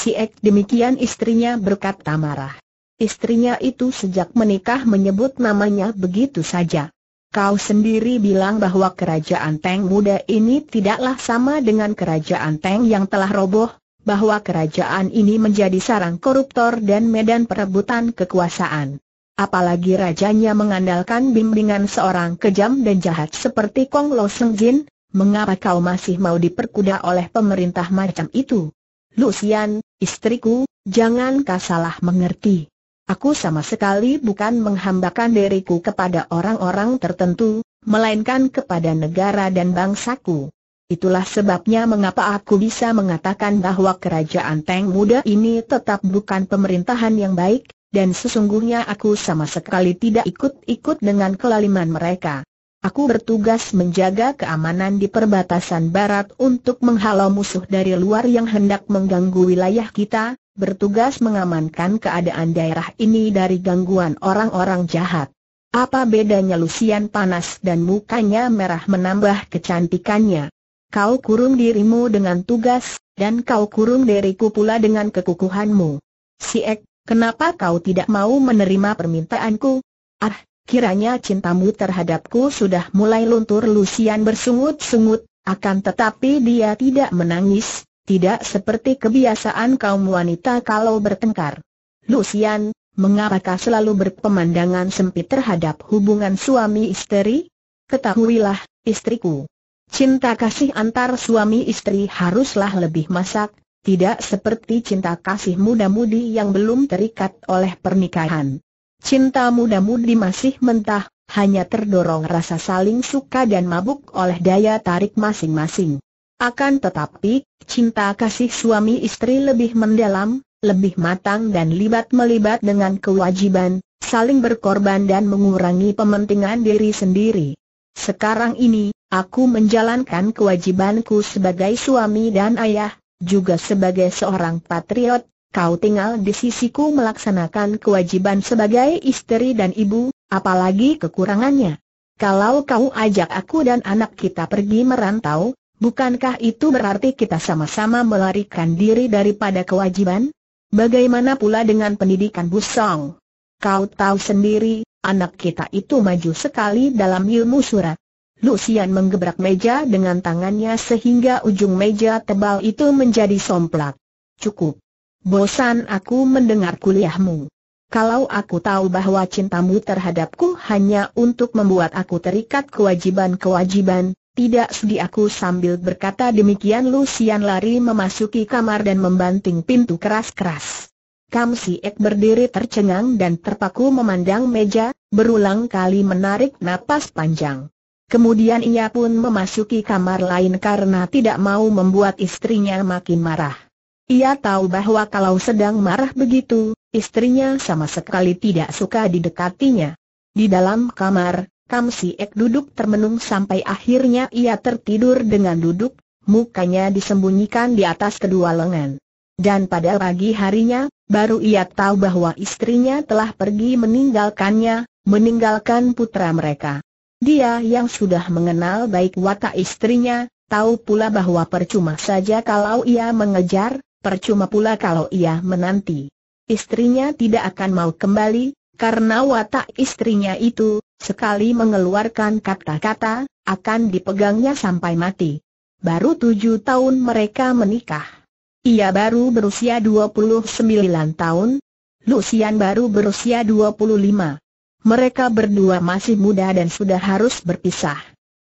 Si Ek demikian istrinya berkata marah. Istrinya itu sejak menikah menyebut namanya begitu saja. Kau sendiri bilang bahwa kerajaan Teng muda ini tidaklah sama dengan kerajaan Teng yang telah roboh, bahwa kerajaan ini menjadi sarang koruptor dan medan perebutan kekuasaan. Apalagi rajanya mengandalkan bimbingan seorang kejam dan jahat seperti Kong Lo Seng Jin, mengapa kau masih mau diperkuda oleh pemerintah macam itu? Lucian, istriku, jangan kau salah mengerti. Aku sama sekali bukan menghambakan diriku kepada orang-orang tertentu, melainkan kepada negara dan bangsaku. Itulah sebabnya mengapa aku bisa mengatakan bahwa kerajaan Teng muda ini tetap bukan pemerintahan yang baik, dan sesungguhnya aku sama sekali tidak ikut-ikut dengan kelaliman mereka. Aku bertugas menjaga keamanan di perbatasan barat untuk menghalau musuh dari luar yang hendak mengganggu wilayah kita, bertugas mengamankan keadaan daerah ini dari gangguan orang-orang jahat. Apa bedanya Lucian panas dan mukanya merah menambah kecantikannya? Kau kurung dirimu dengan tugas, dan kau kurung diriku pula dengan kekukuhanmu. Si Ek, kenapa kau tidak mau menerima permintaanku? Ah, Kiranya cintamu terhadapku sudah mulai luntur Lucian bersungut-sungut, akan tetapi dia tidak menangis, tidak seperti kebiasaan kaum wanita kalau bertengkar. Lucian, mengapakah selalu berpemandangan sempit terhadap hubungan suami istri? Ketahuilah, istriku. Cinta kasih antar suami istri haruslah lebih masak, tidak seperti cinta kasih muda-mudi yang belum terikat oleh pernikahan. Cinta muda-mudi masih mentah, hanya terdorong rasa saling suka dan mabuk oleh daya tarik masing-masing. Akan tetapi, cinta kasih suami istri lebih mendalam, lebih matang dan libat melibat dengan kewajiban, saling berkorban dan mengurangi pementingan diri sendiri. Sekarang ini, aku menjalankan kewajibanku sebagai suami dan ayah, juga sebagai seorang patriot, kau tinggal di sisiku melaksanakan kewajiban sebagai istri dan ibu, apalagi kekurangannya. Kalau kau ajak aku dan anak kita pergi merantau, bukankah itu berarti kita sama-sama melarikan diri daripada kewajiban? Bagaimana pula dengan pendidikan Busong? Kau tahu sendiri, anak kita itu maju sekali dalam ilmu surat. Lucian menggebrak meja dengan tangannya sehingga ujung meja tebal itu menjadi somplak. Cukup. Bosan aku mendengar kuliahmu. Kalau aku tahu bahwa cintamu terhadapku hanya untuk membuat aku terikat kewajiban-kewajiban, tidak sudi aku sambil berkata demikian Lucian lari memasuki kamar dan membanting pintu keras-keras. Kam Si Ek berdiri tercengang dan terpaku memandang meja, berulang kali menarik napas panjang. Kemudian ia pun memasuki kamar lain karena tidak mau membuat istrinya makin marah. Ia tahu bahwa kalau sedang marah begitu, istrinya sama sekali tidak suka didekatinya. Di dalam kamar, Kam Si Ek duduk termenung sampai akhirnya ia tertidur dengan duduk, mukanya disembunyikan di atas kedua lengan. Dan pada pagi harinya, baru ia tahu bahwa istrinya telah pergi meninggalkannya, meninggalkan putra mereka. Dia yang sudah mengenal baik watak istrinya, tahu pula bahwa percuma saja kalau ia mengejar, percuma pula kalau ia menanti. Istrinya tidak akan mau kembali, karena watak istrinya itu, sekali mengeluarkan kata-kata, akan dipegangnya sampai mati. Baru tujuh tahun mereka menikah. Ia baru berusia 29 tahun, Lucian baru berusia 25. Mereka berdua masih muda dan sudah harus berpisah.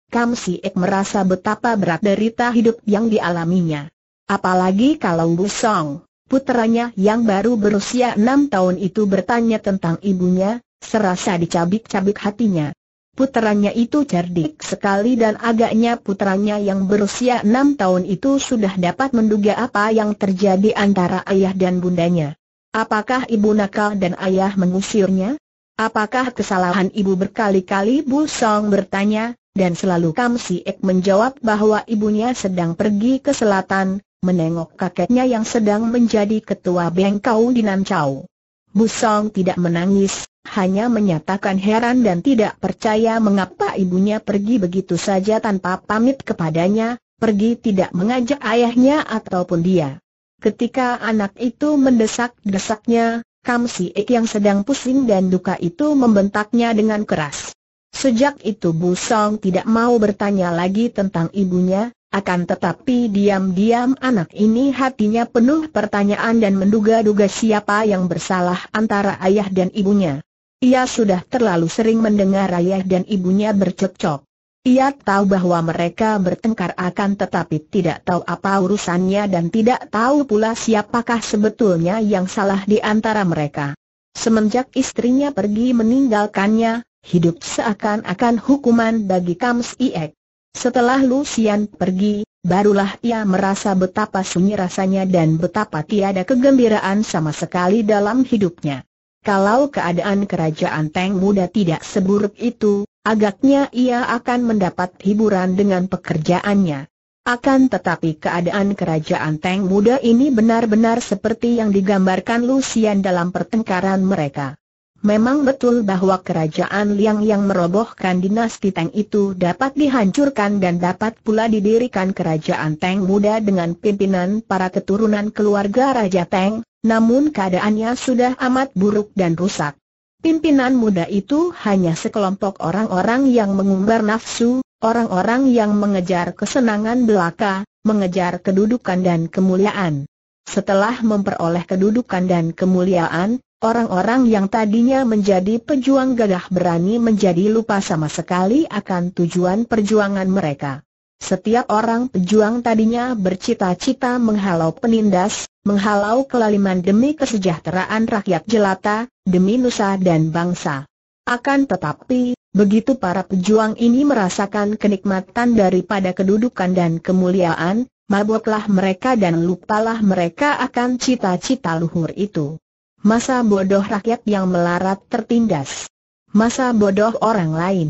Kam Si Ek merasa betapa berat derita hidup yang dialaminya. Apalagi kalau Bu Song, putranya yang baru berusia enam tahun itu bertanya tentang ibunya, serasa dicabik-cabik hatinya. Putranya itu cerdik sekali dan agaknya putranya yang berusia enam tahun itu sudah dapat menduga apa yang terjadi antara ayah dan bundanya. Apakah ibu nakal dan ayah mengusirnya? Apakah kesalahan ibu berkali-kali Bu Song bertanya, dan selalu Kam Si Ek menjawab bahwa ibunya sedang pergi ke selatan, menengok kakeknya yang sedang menjadi ketua bengkau di Nancau. Busong tidak menangis, hanya menyatakan heran dan tidak percaya mengapa ibunya pergi begitu saja tanpa pamit kepadanya, pergi tidak mengajak ayahnya ataupun dia. Ketika anak itu mendesak-desaknya, Kam Si Ik yang sedang pusing dan duka itu membentaknya dengan keras. Sejak itu Bu Song tidak mau bertanya lagi tentang ibunya, akan tetapi diam-diam anak ini hatinya penuh pertanyaan dan menduga-duga siapa yang bersalah antara ayah dan ibunya. Ia sudah terlalu sering mendengar ayah dan ibunya bercekcok. Ia tahu bahwa mereka bertengkar akan tetapi tidak tahu apa urusannya dan tidak tahu pula siapakah sebetulnya yang salah di antara mereka. Semenjak istrinya pergi meninggalkannya, hidup seakan-akan hukuman bagi Kams Iek. Setelah Lucian pergi, barulah ia merasa betapa sunyi rasanya dan betapa tiada kegembiraan sama sekali dalam hidupnya. Kalau keadaan kerajaan Teng Muda tidak seburuk itu, agaknya ia akan mendapat hiburan dengan pekerjaannya. Akan tetapi keadaan kerajaan Teng Muda ini benar-benar seperti yang digambarkan Lucian dalam pertengkaran mereka. Memang betul bahwa kerajaan Liang yang merobohkan dinasti Teng itu dapat dihancurkan dan dapat pula didirikan kerajaan Teng Muda dengan pimpinan para keturunan keluarga Raja Teng, namun keadaannya sudah amat buruk dan rusak. Pimpinan muda itu hanya sekelompok orang-orang yang mengumbar nafsu, orang-orang yang mengejar kesenangan belaka, mengejar kedudukan dan kemuliaan. Setelah memperoleh kedudukan dan kemuliaan, orang-orang yang tadinya menjadi pejuang gagah berani menjadi lupa sama sekali akan tujuan perjuangan mereka. Setiap orang pejuang tadinya bercita-cita menghalau penindas, menghalau kelaliman demi kesejahteraan rakyat jelata, demi nusa dan bangsa. Akan tetapi, begitu para pejuang ini merasakan kenikmatan daripada kedudukan dan kemuliaan, mabuklah mereka dan lupalah mereka akan cita-cita luhur itu. Masa bodoh rakyat yang melarat tertindas. Masa bodoh orang lain.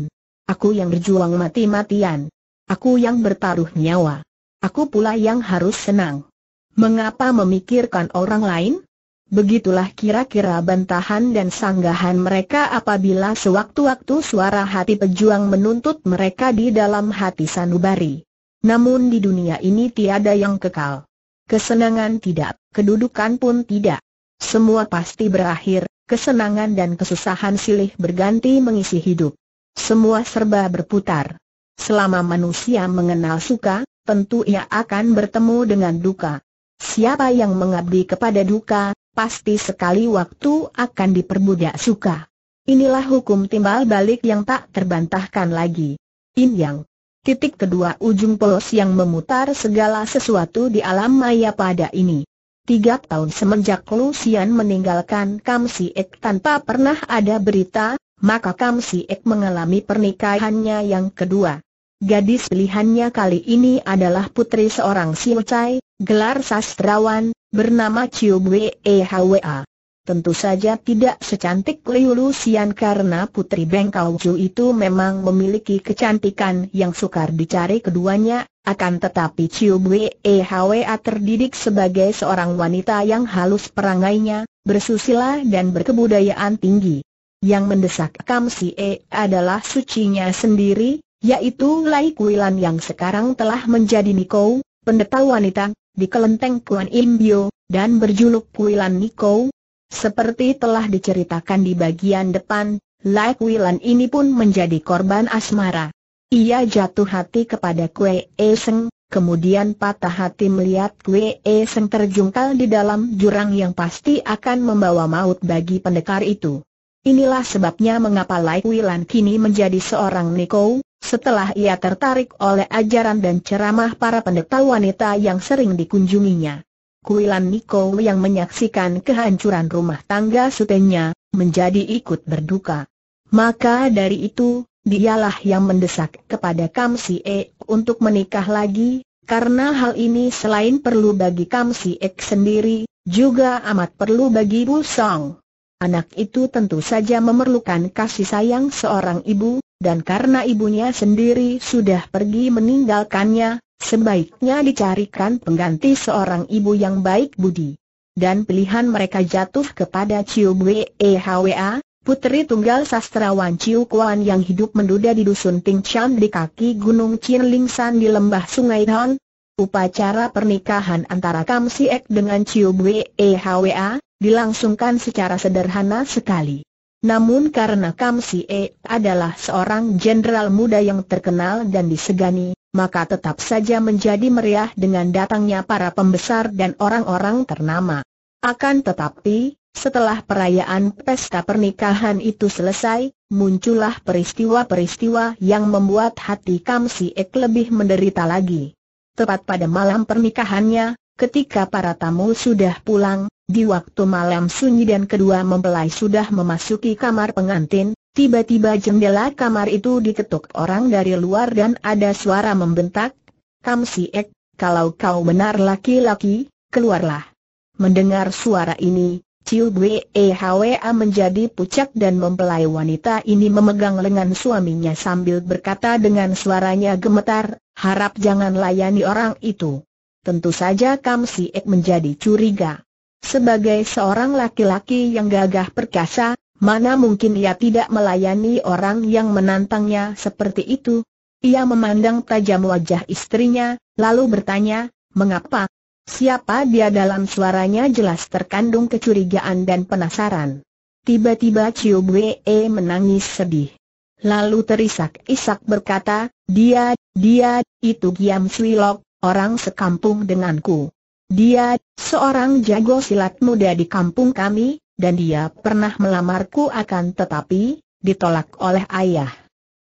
Aku yang berjuang mati-matian. Aku yang bertaruh nyawa. Aku pula yang harus senang. Mengapa memikirkan orang lain? Begitulah kira-kira bantahan dan sanggahan mereka apabila sewaktu-waktu suara hati pejuang menuntut mereka di dalam hati sanubari. Namun di dunia ini tiada yang kekal. Kesenangan tidak, kedudukan pun tidak. Semua pasti berakhir, kesenangan dan kesusahan silih berganti mengisi hidup. Semua serba berputar. Selama manusia mengenal suka, tentu ia akan bertemu dengan duka. Siapa yang mengabdi kepada duka, pasti sekali waktu akan diperbudak suka. Inilah hukum timbal balik yang tak terbantahkan lagi. In yang titik kedua ujung polos yang memutar segala sesuatu di alam maya pada ini. Tiga tahun semenjak Lucian meninggalkan Kam Si Ek tanpa pernah ada berita, maka Kam Si Ek mengalami pernikahannya yang kedua. Gadis pilihannya kali ini adalah putri seorang Siu Chai, gelar sastrawan, bernama Chiu Bwe Hwa. Tentu saja tidak secantik Liu Lucian karena Putri Bengkau Chu itu memang memiliki kecantikan yang sukar dicari keduanya, akan tetapi Chiu Bwe Hwa terdidik sebagai seorang wanita yang halus perangainya, bersusila dan berkebudayaan tinggi. Yang mendesak Kam Si E adalah sucinya sendiri, yaitu Lai Kuilan yang sekarang telah menjadi Niko, pendeta wanita, di kelenteng Kuan Imbio, dan berjuluk Kuilan Niko. Seperti telah diceritakan di bagian depan, Lai Kuilan ini pun menjadi korban asmara. Ia jatuh hati kepada Kue Eseng, kemudian patah hati melihat Kue Eseng terjungkal di dalam jurang yang pasti akan membawa maut bagi pendekar itu. Inilah sebabnya mengapa Lai Kuilan kini menjadi seorang Niko, setelah ia tertarik oleh ajaran dan ceramah para pendeta wanita yang sering dikunjunginya. Kuilan Niko yang menyaksikan kehancuran rumah tangga sutenya, menjadi ikut berduka. Maka dari itu, dialah yang mendesak kepada Kam Si E untuk menikah lagi, karena hal ini selain perlu bagi Kam Si E sendiri, juga amat perlu bagi Bu Song. Anak itu tentu saja memerlukan kasih sayang seorang ibu, dan karena ibunya sendiri sudah pergi meninggalkannya, sebaiknya dicarikan pengganti seorang ibu yang baik budi. Dan pilihan mereka jatuh kepada Chiu Bwe Hwa, putri tunggal sastrawan Chiu Kuan yang hidup menduda di dusun Ting Chan di kaki gunung Chin Ling San di lembah Sungai Han. upacara pernikahan antara Kam Siek dengan Chiu Bwe Hwa, dilangsungkan secara sederhana sekali. Namun karena Kam Siek adalah seorang jenderal muda yang terkenal dan disegani, maka tetap saja menjadi meriah dengan datangnya para pembesar dan orang-orang ternama. Akan tetapi, setelah perayaan pesta pernikahan itu selesai, muncullah peristiwa-peristiwa yang membuat hati Kam Si Ek lebih menderita lagi. Tepat pada malam pernikahannya, ketika para tamu sudah pulang, di waktu malam sunyi dan kedua mempelai sudah memasuki kamar pengantin, tiba-tiba jendela kamar itu diketuk orang dari luar dan ada suara membentak, Kam Si Ek, kalau kau benar laki-laki, keluarlah. Mendengar suara ini, Ciu Bwe Hwa menjadi pucat dan mempelai wanita ini memegang lengan suaminya sambil berkata dengan suaranya gemetar, harap jangan layani orang itu. Tentu saja Kam Si Ek menjadi curiga. Sebagai seorang laki-laki yang gagah perkasa, mana mungkin ia tidak melayani orang yang menantangnya seperti itu? Ia memandang tajam wajah istrinya, lalu bertanya, mengapa? Siapa dia dalam suaranya jelas terkandung kecurigaan dan penasaran. Tiba-tiba Ciu Bwe menangis sedih. Lalu terisak-isak berkata, dia, dia, itu Giam Swilok, orang sekampung denganku. Dia, seorang jago silat muda di kampung kami, dan dia pernah melamarku akan tetapi, ditolak oleh ayah.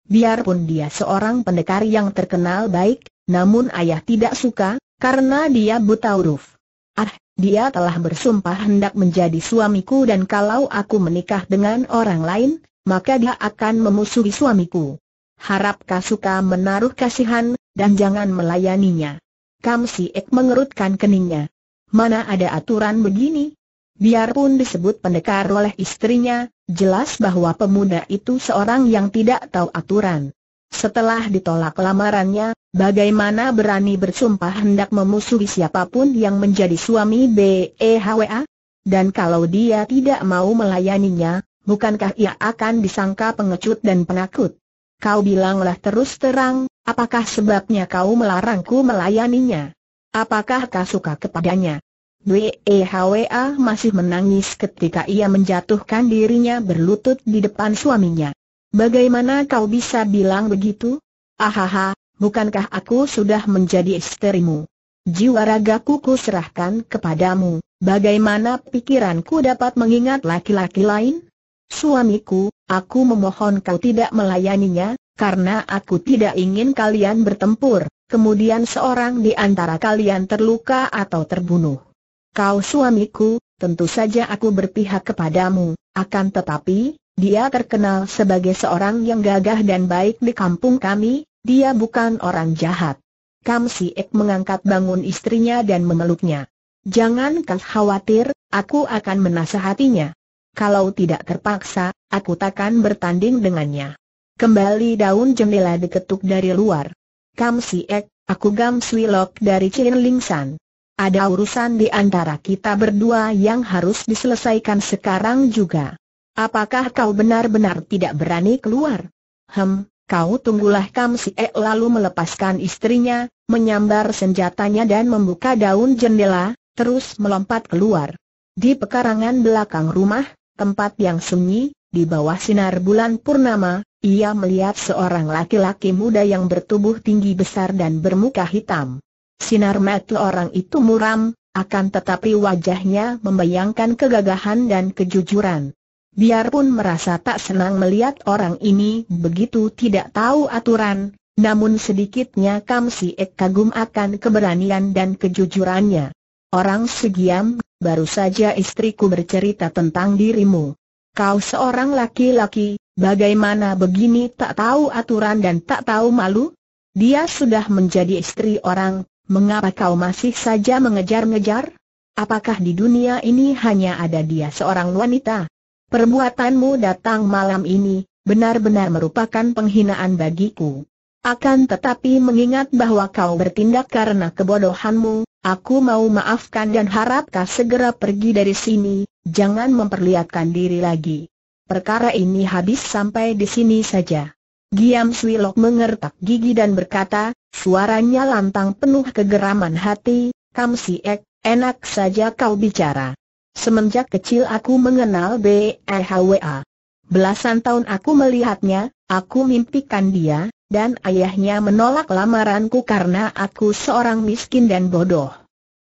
Biarpun dia seorang pendekar yang terkenal baik, namun ayah tidak suka, karena dia buta huruf. Ah, dia telah bersumpah hendak menjadi suamiku dan kalau aku menikah dengan orang lain, maka dia akan memusuhi suamiku. Harap kau suka menaruh kasihan, dan jangan melayaninya. Kam Si Ek mengerutkan keningnya. Mana ada aturan begini? Biarpun disebut pendekar oleh istrinya, jelas bahwa pemuda itu seorang yang tidak tahu aturan. Setelah ditolak lamarannya, bagaimana berani bersumpah hendak memusuhi siapa pun yang menjadi suami BEHWA? Dan kalau dia tidak mau melayaninya, bukankah ia akan disangka pengecut dan penakut? Kau bilanglah terus terang, apakah sebabnya kau melarangku melayaninya? Apakah kau suka kepadanya? BEHWA masih menangis ketika ia menjatuhkan dirinya berlutut di depan suaminya. Bagaimana kau bisa bilang begitu? Ahaha, bukankah aku sudah menjadi istrimu? Jiwa ragaku ku serahkan kepadamu, bagaimana pikiranku dapat mengingat laki-laki lain? Suamiku, aku memohon kau tidak melayaninya, karena aku tidak ingin kalian bertempur, kemudian seorang di antara kalian terluka atau terbunuh. Kau suamiku, tentu saja aku berpihak kepadamu, akan tetapi, dia terkenal sebagai seorang yang gagah dan baik di kampung kami, dia bukan orang jahat. Kam Si Ek mengangkat bangun istrinya dan memeluknya. Jangan kau khawatir, aku akan menasehatinya. Kalau tidak terpaksa, aku takkan bertanding dengannya. Kembali daun jendela diketuk dari luar. Kam Si Ek, aku Gam Swilok dari Chin Ling San. Ada urusan di antara kita berdua yang harus diselesaikan sekarang juga. Apakah kau benar-benar tidak berani keluar? Hem, kau tunggulah Kam Si E lalu melepaskan istrinya, menyambar senjatanya dan membuka daun jendela, terus melompat keluar. Di pekarangan belakang rumah, tempat yang sunyi, di bawah sinar bulan purnama, ia melihat seorang laki-laki muda yang bertubuh tinggi besar dan bermuka hitam. Sinar mata orang itu muram, akan tetapi wajahnya membayangkan kegagahan dan kejujuran. Biarpun merasa tak senang melihat orang ini begitu tidak tahu aturan, namun sedikitnya Kam Si Ek kagum akan keberanian dan kejujurannya. Orang segiam, baru saja istriku bercerita tentang dirimu. Kau seorang laki-laki, bagaimana begini tak tahu aturan dan tak tahu malu? Dia sudah menjadi istri orang, mengapa kau masih saja mengejar-ngejar? Apakah di dunia ini hanya ada dia seorang wanita? Perbuatanmu datang malam ini, benar-benar merupakan penghinaan bagiku. Akan tetapi mengingat bahwa kau bertindak karena kebodohanmu, aku mau maafkan dan harap kau segera pergi dari sini, jangan memperlihatkan diri lagi. Perkara ini habis sampai di sini saja. Giam Swilok mengertak gigi dan berkata, suaranya lantang penuh kegeraman hati, Kam Si enak saja kau bicara. Semenjak kecil aku mengenal BEHWA. Belasan tahun aku melihatnya, aku mimpikan dia, dan ayahnya menolak lamaranku karena aku seorang miskin dan bodoh.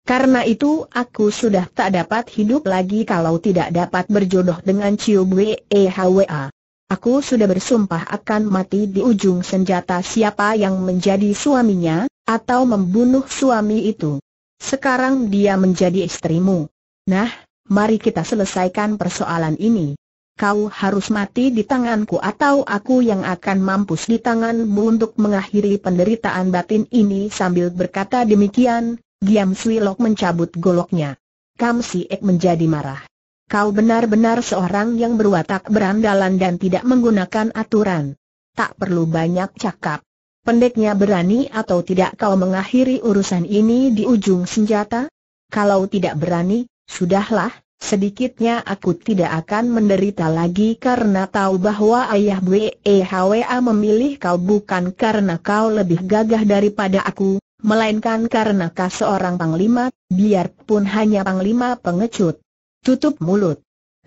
Karena itu aku sudah tak dapat hidup lagi kalau tidak dapat berjodoh dengan Ciu BEHWA. Aku sudah bersumpah akan mati di ujung senjata siapa yang menjadi suaminya, atau membunuh suami itu. Sekarang dia menjadi istrimu. Nah, mari kita selesaikan persoalan ini. Kau harus mati di tanganku atau aku yang akan mampus di tanganmu untuk mengakhiri penderitaan batin ini sambil berkata demikian, Giam Swilok mencabut goloknya. Kam Si Ek menjadi marah. Kau benar-benar seorang yang berwatak berandalan dan tidak menggunakan aturan. Tak perlu banyak cakap. Pendeknya berani atau tidak kau mengakhiri urusan ini di ujung senjata? Kalau tidak berani, sudahlah, sedikitnya aku tidak akan menderita lagi karena tahu bahwa ayah BEHWA memilih kau bukan karena kau lebih gagah daripada aku, melainkan karena kau seorang panglima, biarpun hanya panglima pengecut. Tutup mulut.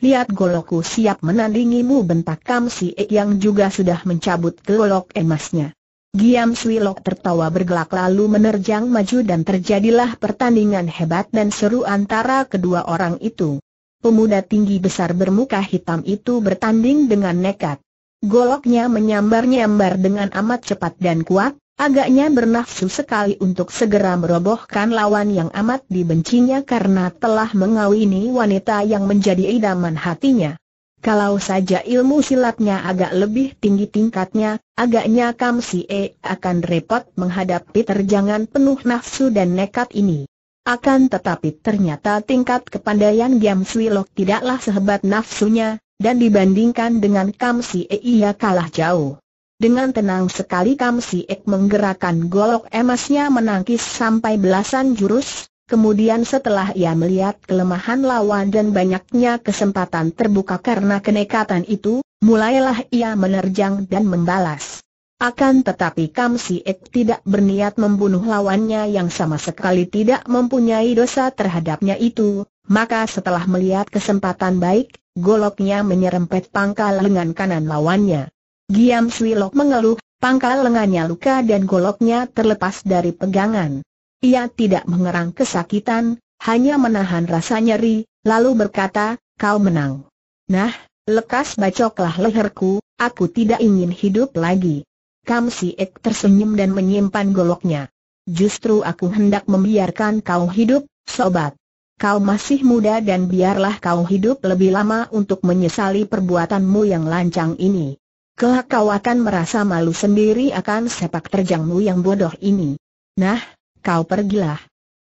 Lihat golokku siap menandingimu bentak Kam Si Ek yang juga sudah mencabut golok emasnya. Giam Swilok tertawa bergelak lalu menerjang maju dan terjadilah pertandingan hebat dan seru antara kedua orang itu. Pemuda tinggi besar bermuka hitam itu bertanding dengan nekat. Goloknya menyambar-nyambar dengan amat cepat dan kuat, Agaknya bernafsu sekali untuk segera merobohkan lawan yang amat dibencinya karena telah mengawini wanita yang menjadi idaman hatinya. Kalau saja ilmu silatnya agak lebih tinggi tingkatnya, agaknya Kam Si E akan repot menghadapi terjangan penuh nafsu dan nekat ini. Akan tetapi ternyata tingkat kepandaian Giam Swilok tidaklah sehebat nafsunya, dan dibandingkan dengan Kam Si E ia kalah jauh. Dengan tenang sekali Kam Si Ek menggerakkan golok emasnya menangkis sampai belasan jurus, kemudian setelah ia melihat kelemahan lawan dan banyaknya kesempatan terbuka karena kenekatan itu, mulailah ia menerjang dan membalas. Akan tetapi Kam Si Ek tidak berniat membunuh lawannya yang sama sekali tidak mempunyai dosa terhadapnya itu, maka setelah melihat kesempatan baik, goloknya menyerempet pangkal lengan kanan lawannya. Giam Swilok mengeluh, pangkal lengannya luka dan goloknya terlepas dari pegangan. Ia tidak mengerang kesakitan, hanya menahan rasa nyeri, lalu berkata, kau menang. Nah, lekas bacoklah leherku, aku tidak ingin hidup lagi. Kam Si Ek tersenyum dan menyimpan goloknya. Justru aku hendak membiarkan kau hidup, sobat. Kau masih muda dan biarlah kau hidup lebih lama untuk menyesali perbuatanmu yang lancang ini. Kelak kau akan merasa malu sendiri akan sepak terjangmu yang bodoh ini. Nah, kau pergilah.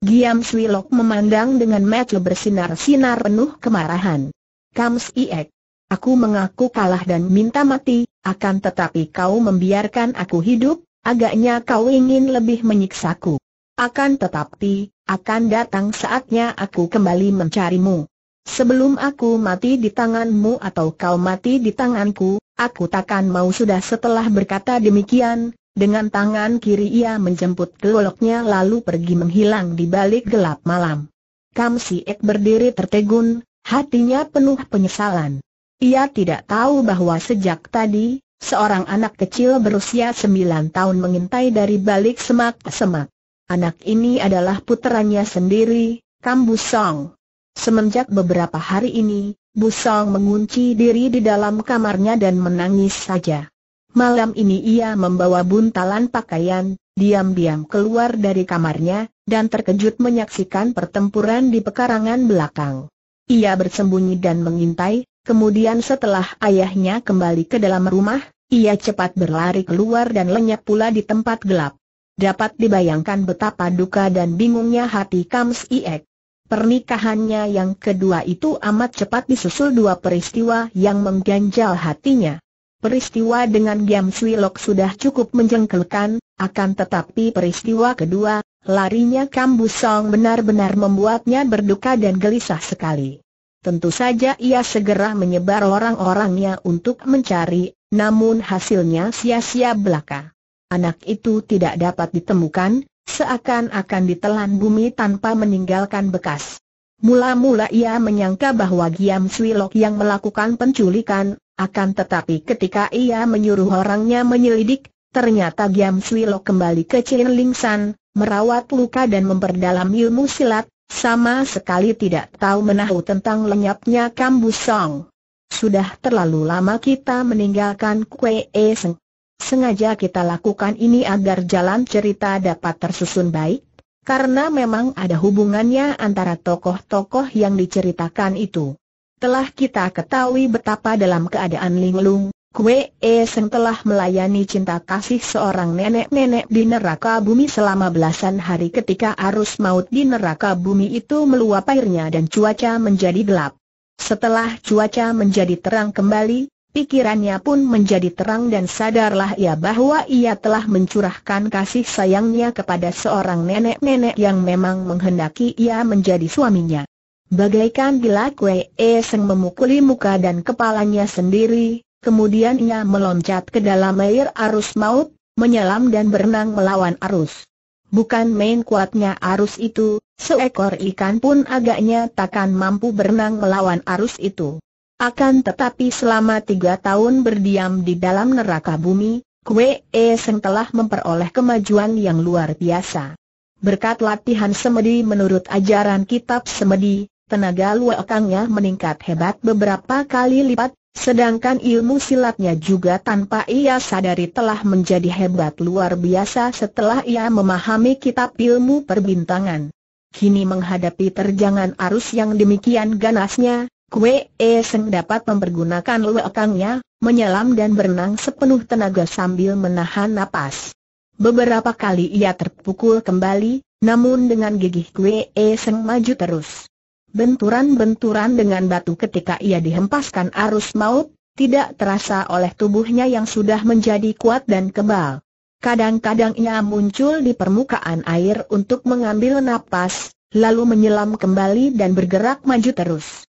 Giam Swilok memandang dengan mata bersinar-sinar penuh kemarahan. Kams Iek. Aku mengaku kalah dan minta mati, akan tetapi kau membiarkan aku hidup, agaknya kau ingin lebih menyiksaku. Akan tetapi, akan datang saatnya aku kembali mencarimu. Sebelum aku mati di tanganmu atau kau mati di tanganku, aku takkan mau sudah setelah berkata demikian, dengan tangan kiri ia menjemput goloknya lalu pergi menghilang di balik gelap malam. Kam Si Ek berdiri tertegun, hatinya penuh penyesalan. Ia tidak tahu bahwa sejak tadi, seorang anak kecil berusia sembilan tahun mengintai dari balik semak-semak. Anak ini adalah puteranya sendiri, Kam Busong. Semenjak beberapa hari ini, Busong mengunci diri di dalam kamarnya dan menangis saja. Malam ini ia membawa buntalan pakaian, diam-diam keluar dari kamarnya, dan terkejut menyaksikan pertempuran di pekarangan belakang. Ia bersembunyi dan mengintai, kemudian setelah ayahnya kembali ke dalam rumah, ia cepat berlari keluar dan lenyap pula di tempat gelap. Dapat dibayangkan betapa duka dan bingungnya hati Kams Iek. Pernikahannya yang kedua itu amat cepat disusul dua peristiwa yang mengganjal hatinya. Peristiwa dengan Giam Swilok sudah cukup menjengkelkan, akan tetapi peristiwa kedua, larinya Kambu Song benar-benar membuatnya berduka dan gelisah sekali. Tentu saja ia segera menyebar orang-orangnya untuk mencari namun hasilnya sia-sia belaka. Anak itu tidak dapat ditemukan, seakan-akan ditelan bumi tanpa meninggalkan bekas. Mula-mula ia menyangka bahwa Giam Swilok yang melakukan penculikan, akan tetapi ketika ia menyuruh orangnya menyelidik, ternyata Giam Swilok kembali ke Chin Ling San, merawat luka dan memperdalam ilmu silat, sama sekali tidak tahu menahu tentang lenyapnya Kambu Song. Sudah terlalu lama kita meninggalkan Kue Seng. Sengaja kita lakukan ini agar jalan cerita dapat tersusun baik, karena memang ada hubungannya antara tokoh-tokoh yang diceritakan itu. Telah kita ketahui betapa dalam keadaan linglung, Kue Seng telah melayani cinta kasih seorang nenek-nenek di neraka bumi selama belasan hari ketika arus maut di neraka bumi itu meluap airnya dan cuaca menjadi gelap. Setelah cuaca menjadi terang kembali, pikirannya pun menjadi terang dan sadarlah ia bahwa ia telah mencurahkan kasih sayangnya kepada seorang nenek-nenek yang memang menghendaki ia menjadi suaminya. Bagaikan bila Kue E Seng memukuli muka dan kepalanya sendiri, Kemudian ia meloncat ke dalam air arus maut, menyelam dan berenang melawan arus. Bukan main kuatnya arus itu, seekor ikan pun agaknya takkan mampu berenang melawan arus itu. Akan tetapi selama tiga tahun berdiam di dalam neraka bumi, Kwe E Seng telah memperoleh kemajuan yang luar biasa. Berkat latihan semedi menurut ajaran kitab semedi, tenaga luakangnya meningkat hebat beberapa kali lipat, Sedangkan ilmu silatnya juga tanpa ia sadari telah menjadi hebat luar biasa setelah ia memahami kitab ilmu perbintangan. Kini menghadapi terjangan arus yang demikian ganasnya, Kue E Seng dapat mempergunakan luakangnya, menyelam dan berenang sepenuh tenaga sambil menahan napas. Beberapa kali ia terpukul kembali, namun dengan gigih Kue E Seng maju terus. Benturan-benturan dengan batu ketika ia dihempaskan arus maut, tidak terasa oleh tubuhnya yang sudah menjadi kuat dan kebal. Kadang-kadang ia muncul di permukaan air untuk mengambil napas, lalu menyelam kembali dan bergerak maju terus.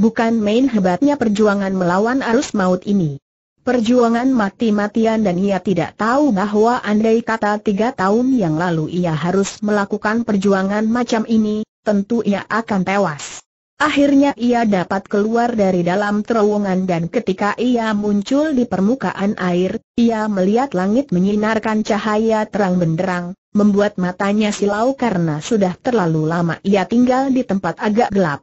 Bukan main hebatnya perjuangan melawan arus maut ini. Perjuangan mati-matian dan ia tidak tahu bahwa andai kata tiga tahun yang lalu ia harus melakukan perjuangan macam ini, tentu ia akan tewas. Akhirnya ia dapat keluar dari dalam terowongan dan ketika ia muncul di permukaan air, ia melihat langit menyinarkan cahaya terang benderang, membuat matanya silau karena sudah terlalu lama ia tinggal di tempat agak gelap.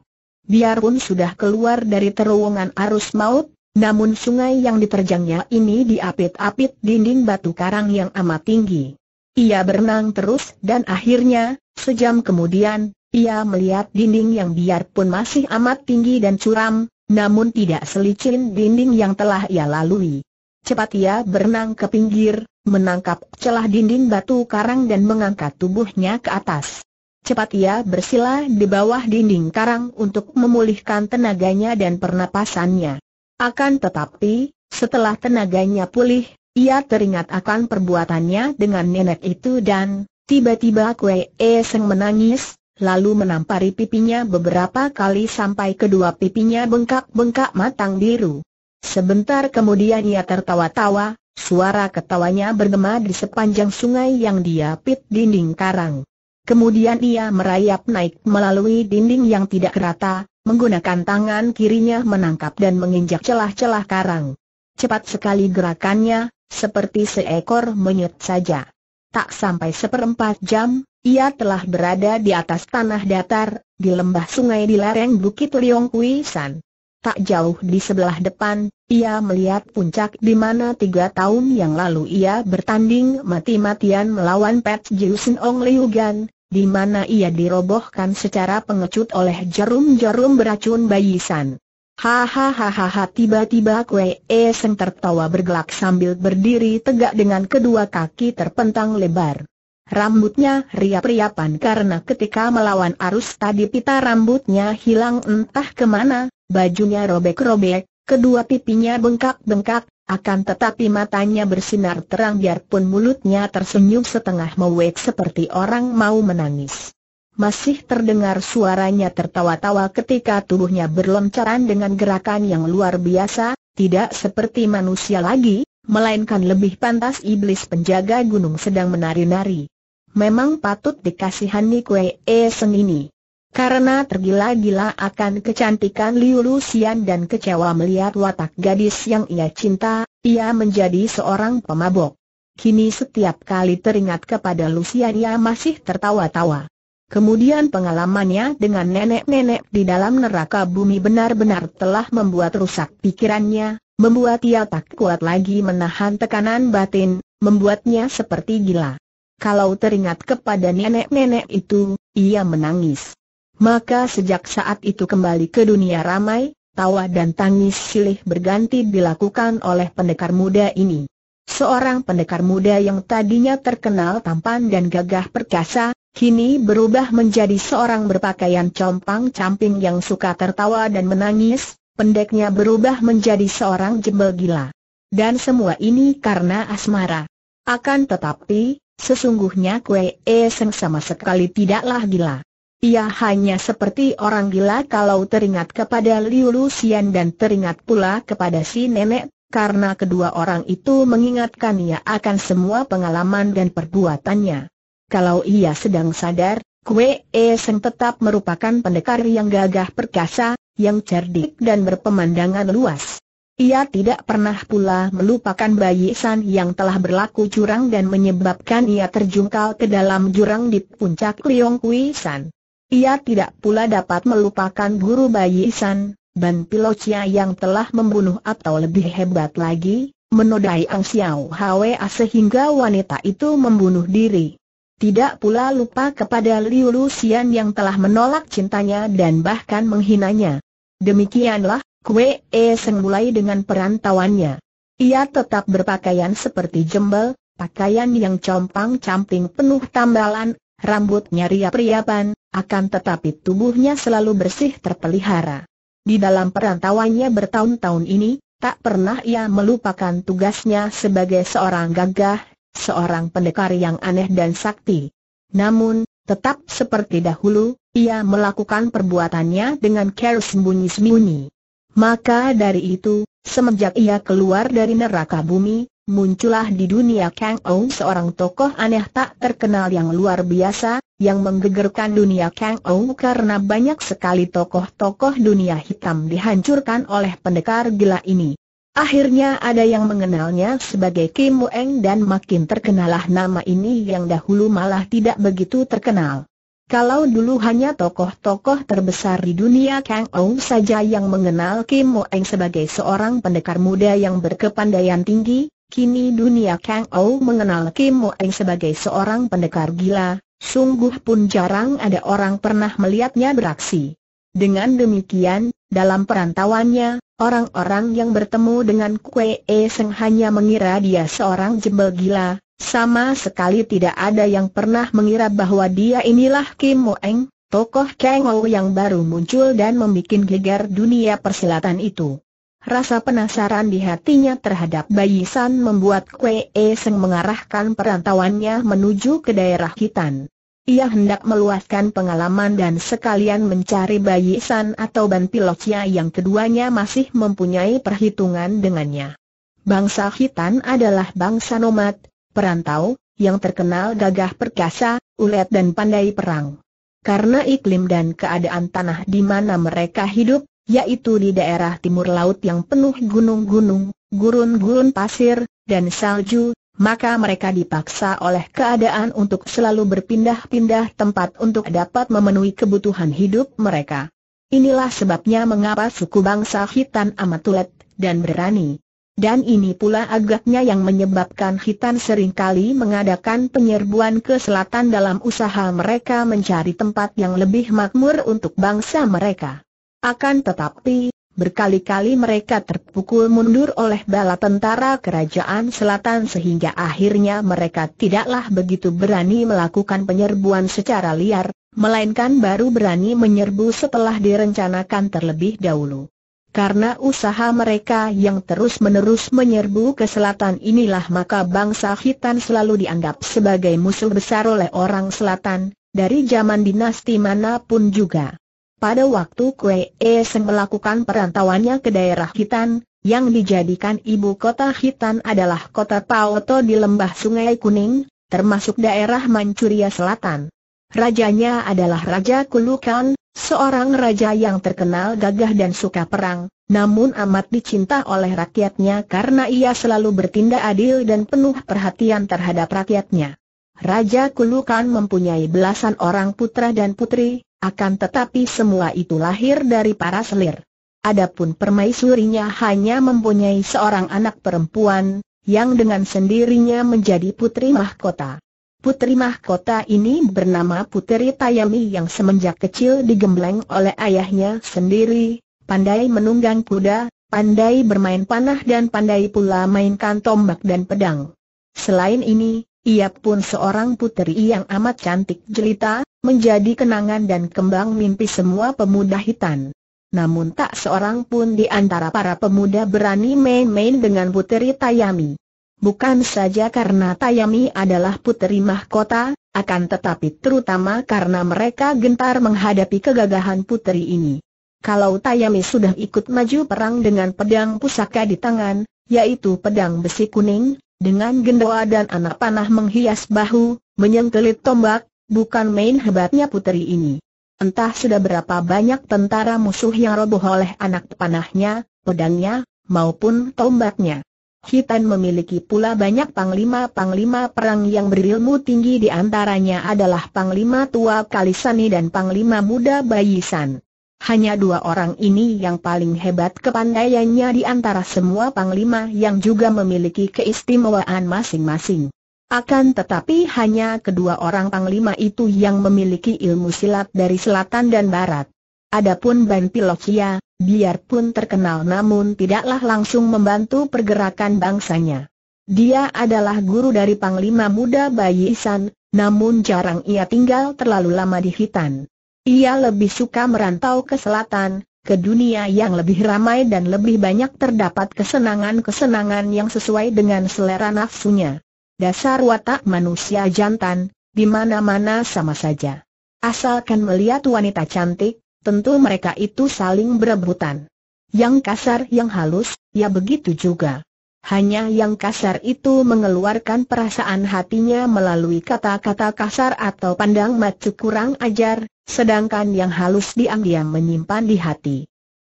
Biarpun sudah keluar dari terowongan arus maut, namun sungai yang diterjangnya ini diapit-apit dinding batu karang yang amat tinggi. Ia berenang terus dan akhirnya, sejam kemudian, ia melihat dinding yang biarpun masih amat tinggi dan curam, namun tidak selicin dinding yang telah ia lalui. Cepat ia berenang ke pinggir, menangkap celah dinding batu karang dan mengangkat tubuhnya ke atas. Cepat ia bersila di bawah dinding karang untuk memulihkan tenaganya dan pernapasannya. Akan tetapi, setelah tenaganya pulih, ia teringat akan perbuatannya dengan nenek itu dan, tiba-tiba Kue E Seng menangis, lalu menampari pipinya beberapa kali sampai kedua pipinya bengkak-bengkak matang biru. Sebentar kemudian ia tertawa-tawa, suara ketawanya bergema di sepanjang sungai yang diapit dinding karang. Kemudian ia merayap naik melalui dinding yang tidak rata, menggunakan tangan kirinya menangkap dan menginjak celah-celah karang. Cepat sekali gerakannya, seperti seekor monyet saja. Tak sampai seperempat jam, ia telah berada di atas tanah datar, di lembah sungai di lereng Bukit Liong Kui San. Tak jauh di sebelah depan, ia melihat puncak di mana tiga tahun yang lalu ia bertanding mati-matian melawan Pet Jiusin Ong Liu Gan, di mana ia dirobohkan secara pengecut oleh jarum-jarum beracun Bayi San. Hahaha tiba-tiba Kue E Seng tertawa bergelak sambil berdiri tegak dengan kedua kaki terpentang lebar. Rambutnya riap-riapan karena ketika melawan arus tadi pita rambutnya hilang entah ke mana, bajunya robek-robek, kedua pipinya bengkak-bengkak, akan tetapi matanya bersinar terang biarpun mulutnya tersenyum setengah mewek seperti orang mau menangis. Masih terdengar suaranya tertawa-tawa ketika tubuhnya berloncaran dengan gerakan yang luar biasa, tidak seperti manusia lagi, melainkan lebih pantas iblis penjaga gunung sedang menari-nari. Memang patut dikasihani Kue E ini. Karena tergila-gila akan kecantikan Liu Lucian dan kecewa melihat watak gadis yang ia cinta, ia menjadi seorang pemabok. Kini setiap kali teringat kepada Lucian ia masih tertawa-tawa. Kemudian pengalamannya dengan nenek-nenek di dalam neraka bumi benar-benar telah membuat rusak pikirannya, membuat ia tak kuat lagi menahan tekanan batin, membuatnya seperti gila. Kalau teringat kepada nenek-nenek itu, ia menangis. Maka sejak saat itu kembali ke dunia ramai, tawa dan tangis silih berganti dilakukan oleh pendekar muda ini. Seorang pendekar muda yang tadinya terkenal tampan dan gagah perkasa, kini berubah menjadi seorang berpakaian compang-camping yang suka tertawa dan menangis, pendeknya berubah menjadi seorang jembel gila. Dan semua ini karena asmara. Akan tetapi, sesungguhnya Kue E Seng sama sekali tidaklah gila. Ia hanya seperti orang gila kalau teringat kepada Liu Lucian dan teringat pula kepada si nenek karena kedua orang itu mengingatkannya akan semua pengalaman dan perbuatannya. Kalau ia sedang sadar, Kue E Seng tetap merupakan pendekar yang gagah perkasa, yang cerdik dan berpemandangan luas. Ia tidak pernah pula melupakan Bayi San yang telah berlaku curang dan menyebabkan ia terjungkal ke dalam jurang di puncak Liong Kui San. Ia tidak pula dapat melupakan guru Bayi San, Ban Pilocia yang telah membunuh atau lebih hebat lagi, menodai Ang Xiao Hwa sehingga wanita itu membunuh diri. Tidak pula lupa kepada Liu Lucian yang telah menolak cintanya dan bahkan menghinanya. Demikianlah, Kue E Seng mulai dengan perantauannya. Ia tetap berpakaian seperti jembel, pakaian yang compang-camping penuh tambalan, rambutnya riap-riapan, akan tetapi tubuhnya selalu bersih terpelihara. Di dalam perantauannya bertahun-tahun ini, tak pernah ia melupakan tugasnya sebagai seorang gagah, seorang pendekar yang aneh dan sakti. Namun, tetap seperti dahulu, ia melakukan perbuatannya dengan care sembunyi-sembunyi. Maka dari itu, semenjak ia keluar dari neraka bumi, muncullah di dunia Kang Ou seorang tokoh aneh tak terkenal yang luar biasa, yang menggegerkan dunia Kang Ou karena banyak sekali tokoh-tokoh dunia hitam dihancurkan oleh pendekar gila ini. Akhirnya ada yang mengenalnya sebagai Kim Eng dan makin terkenalah nama ini yang dahulu malah tidak begitu terkenal. Kalau dulu hanya tokoh-tokoh terbesar di dunia Kang Ou saja yang mengenal Kim Eng sebagai seorang pendekar muda yang berkepandaian tinggi, Kini dunia Kang Ou mengenal Kim Mo Eng sebagai seorang pendekar gila, sungguh pun jarang ada orang pernah melihatnya beraksi. Dengan demikian, dalam perantauannya, orang-orang yang bertemu dengan Kue E Seng hanya mengira dia seorang jembel gila, sama sekali tidak ada yang pernah mengira bahwa dia inilah Kim Mo Eng, tokoh Kang Ou yang baru muncul dan membuat geger dunia persilatan itu. Rasa penasaran di hatinya terhadap Bayi San membuat Kue E Seng mengarahkan perantauannya menuju ke daerah Hitan. Ia hendak meluaskan pengalaman dan sekalian mencari Bayi San atau Ban Pilocia yang keduanya masih mempunyai perhitungan dengannya. Bangsa Hitan adalah bangsa nomad, perantau, yang terkenal gagah perkasa, ulet dan pandai perang. Karena iklim dan keadaan tanah di mana mereka hidup, yaitu di daerah timur laut yang penuh gunung-gunung, gurun-gurun pasir, dan salju, maka mereka dipaksa oleh keadaan untuk selalu berpindah-pindah tempat untuk dapat memenuhi kebutuhan hidup mereka. Inilah sebabnya mengapa suku bangsa Hitan amat tulet dan berani. Dan ini pula agaknya yang menyebabkan Hitan sering kali mengadakan penyerbuan ke selatan dalam usaha mereka mencari tempat yang lebih makmur untuk bangsa mereka. Akan tetapi, berkali-kali mereka terpukul mundur oleh bala tentara kerajaan selatan sehingga akhirnya mereka tidaklah begitu berani melakukan penyerbuan secara liar, melainkan baru berani menyerbu setelah direncanakan terlebih dahulu. Karena usaha mereka yang terus-menerus menyerbu ke selatan inilah maka bangsa Hitan selalu dianggap sebagai musuh besar oleh orang selatan, dari zaman dinasti mana pun juga. Pada waktu Kue E Seng melakukan perantauannya ke daerah Hitan, yang dijadikan ibu kota Hitan adalah kota Paoto di lembah Sungai Kuning, termasuk daerah Manchuria Selatan. Rajanya adalah Raja Kulukan, seorang raja yang terkenal gagah dan suka perang, namun amat dicinta oleh rakyatnya karena ia selalu bertindak adil dan penuh perhatian terhadap rakyatnya. Raja Kulukan mempunyai belasan orang putra dan putri, akan tetapi semua itu lahir dari para selir. Adapun permaisurinya hanya mempunyai seorang anak perempuan, yang dengan sendirinya menjadi putri mahkota. Putri mahkota ini bernama Putri Tayami yang semenjak kecil digembleng oleh ayahnya sendiri, pandai menunggang kuda, pandai bermain panah dan pandai pula mainkan tombak dan pedang. Selain ini, ia pun seorang putri yang amat cantik jelita, menjadi kenangan dan kembang mimpi semua pemuda hitan. Namun tak seorang pun di antara para pemuda berani main-main dengan Putri Tayami. Bukan saja karena Tayami adalah putri mahkota, akan tetapi terutama karena mereka gentar menghadapi kegagahan putri ini. Kalau Tayami sudah ikut maju perang dengan pedang pusaka di tangan, yaitu pedang besi kuning, dengan gendoa dan anak panah menghias bahu, menyengkelit tombak, bukan main hebatnya putri ini. Entah sudah berapa banyak tentara musuh yang roboh oleh anak panahnya, pedangnya, maupun tombaknya. Hitan memiliki pula banyak panglima-panglima perang yang berilmu tinggi di antaranya adalah Panglima Tua Kalisani dan Panglima Muda Bayisan. Hanya dua orang ini yang paling hebat kepandaiannya di antara semua panglima yang juga memiliki keistimewaan masing-masing. Akan tetapi hanya kedua orang panglima itu yang memiliki ilmu silat dari selatan dan barat. Adapun Ban Pilokia, biarpun terkenal namun tidaklah langsung membantu pergerakan bangsanya. Dia adalah guru dari Panglima Muda Bayi Isan, namun jarang ia tinggal terlalu lama di Hitan. Ia lebih suka merantau ke selatan, ke dunia yang lebih ramai dan lebih banyak terdapat kesenangan-kesenangan yang sesuai dengan selera nafsunya. Dasar watak manusia jantan, di mana-mana sama saja. Asalkan melihat wanita cantik, tentu mereka itu saling berebutan. Yang kasar yang halus, ya begitu juga. Hanya yang kasar itu mengeluarkan perasaan hatinya melalui kata-kata kasar atau pandang mata kurang ajar, sedangkan yang halus diam-diam menyimpan di hati.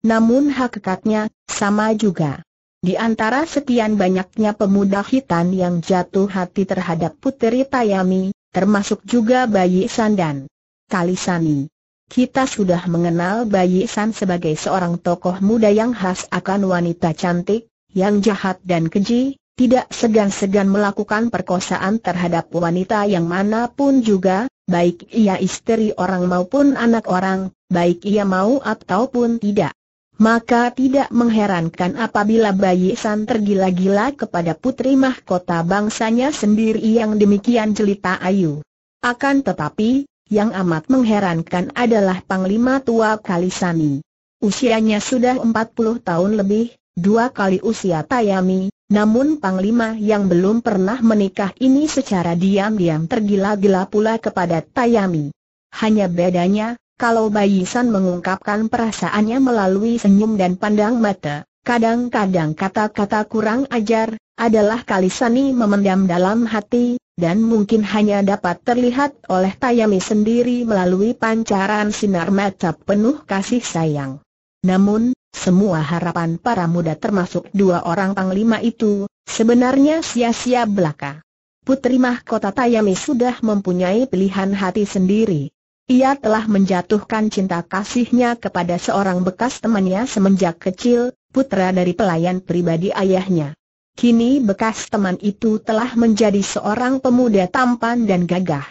Namun hakikatnya, sama juga. Di antara sekian banyaknya pemuda hitan yang jatuh hati terhadap Putri Tayami, termasuk juga Bayi Sandan. Kalisani. Kita sudah mengenal Bayi San sebagai seorang tokoh muda yang khas akan wanita cantik, yang jahat dan keji, tidak segan-segan melakukan perkosaan terhadap wanita yang mana pun juga, baik ia istri orang maupun anak orang, baik ia mau ataupun tidak. Maka tidak mengherankan apabila Bayi San tergila-gila kepada putri mahkota bangsanya sendiri yang demikian jelita ayu. Akan tetapi, yang amat mengherankan adalah Panglima tua Kalisani. Usianya sudah 40 tahun lebih, dua kali usia Tayami, namun Panglima yang belum pernah menikah ini secara diam-diam tergila-gila pula kepada Tayami. Hanya bedanya, kalau Bayi San mengungkapkan perasaannya melalui senyum dan pandang mata, kadang-kadang kata-kata kurang ajar, adalah Kalisani memendam dalam hati, dan mungkin hanya dapat terlihat oleh Tayami sendiri melalui pancaran sinar mata penuh kasih sayang. Namun, semua harapan para muda termasuk dua orang panglima itu, sebenarnya sia-sia belaka. Putri mahkota Tayami sudah mempunyai pilihan hati sendiri. Ia telah menjatuhkan cinta kasihnya kepada seorang bekas temannya semenjak kecil, putra dari pelayan pribadi ayahnya. Kini bekas teman itu telah menjadi seorang pemuda tampan dan gagah.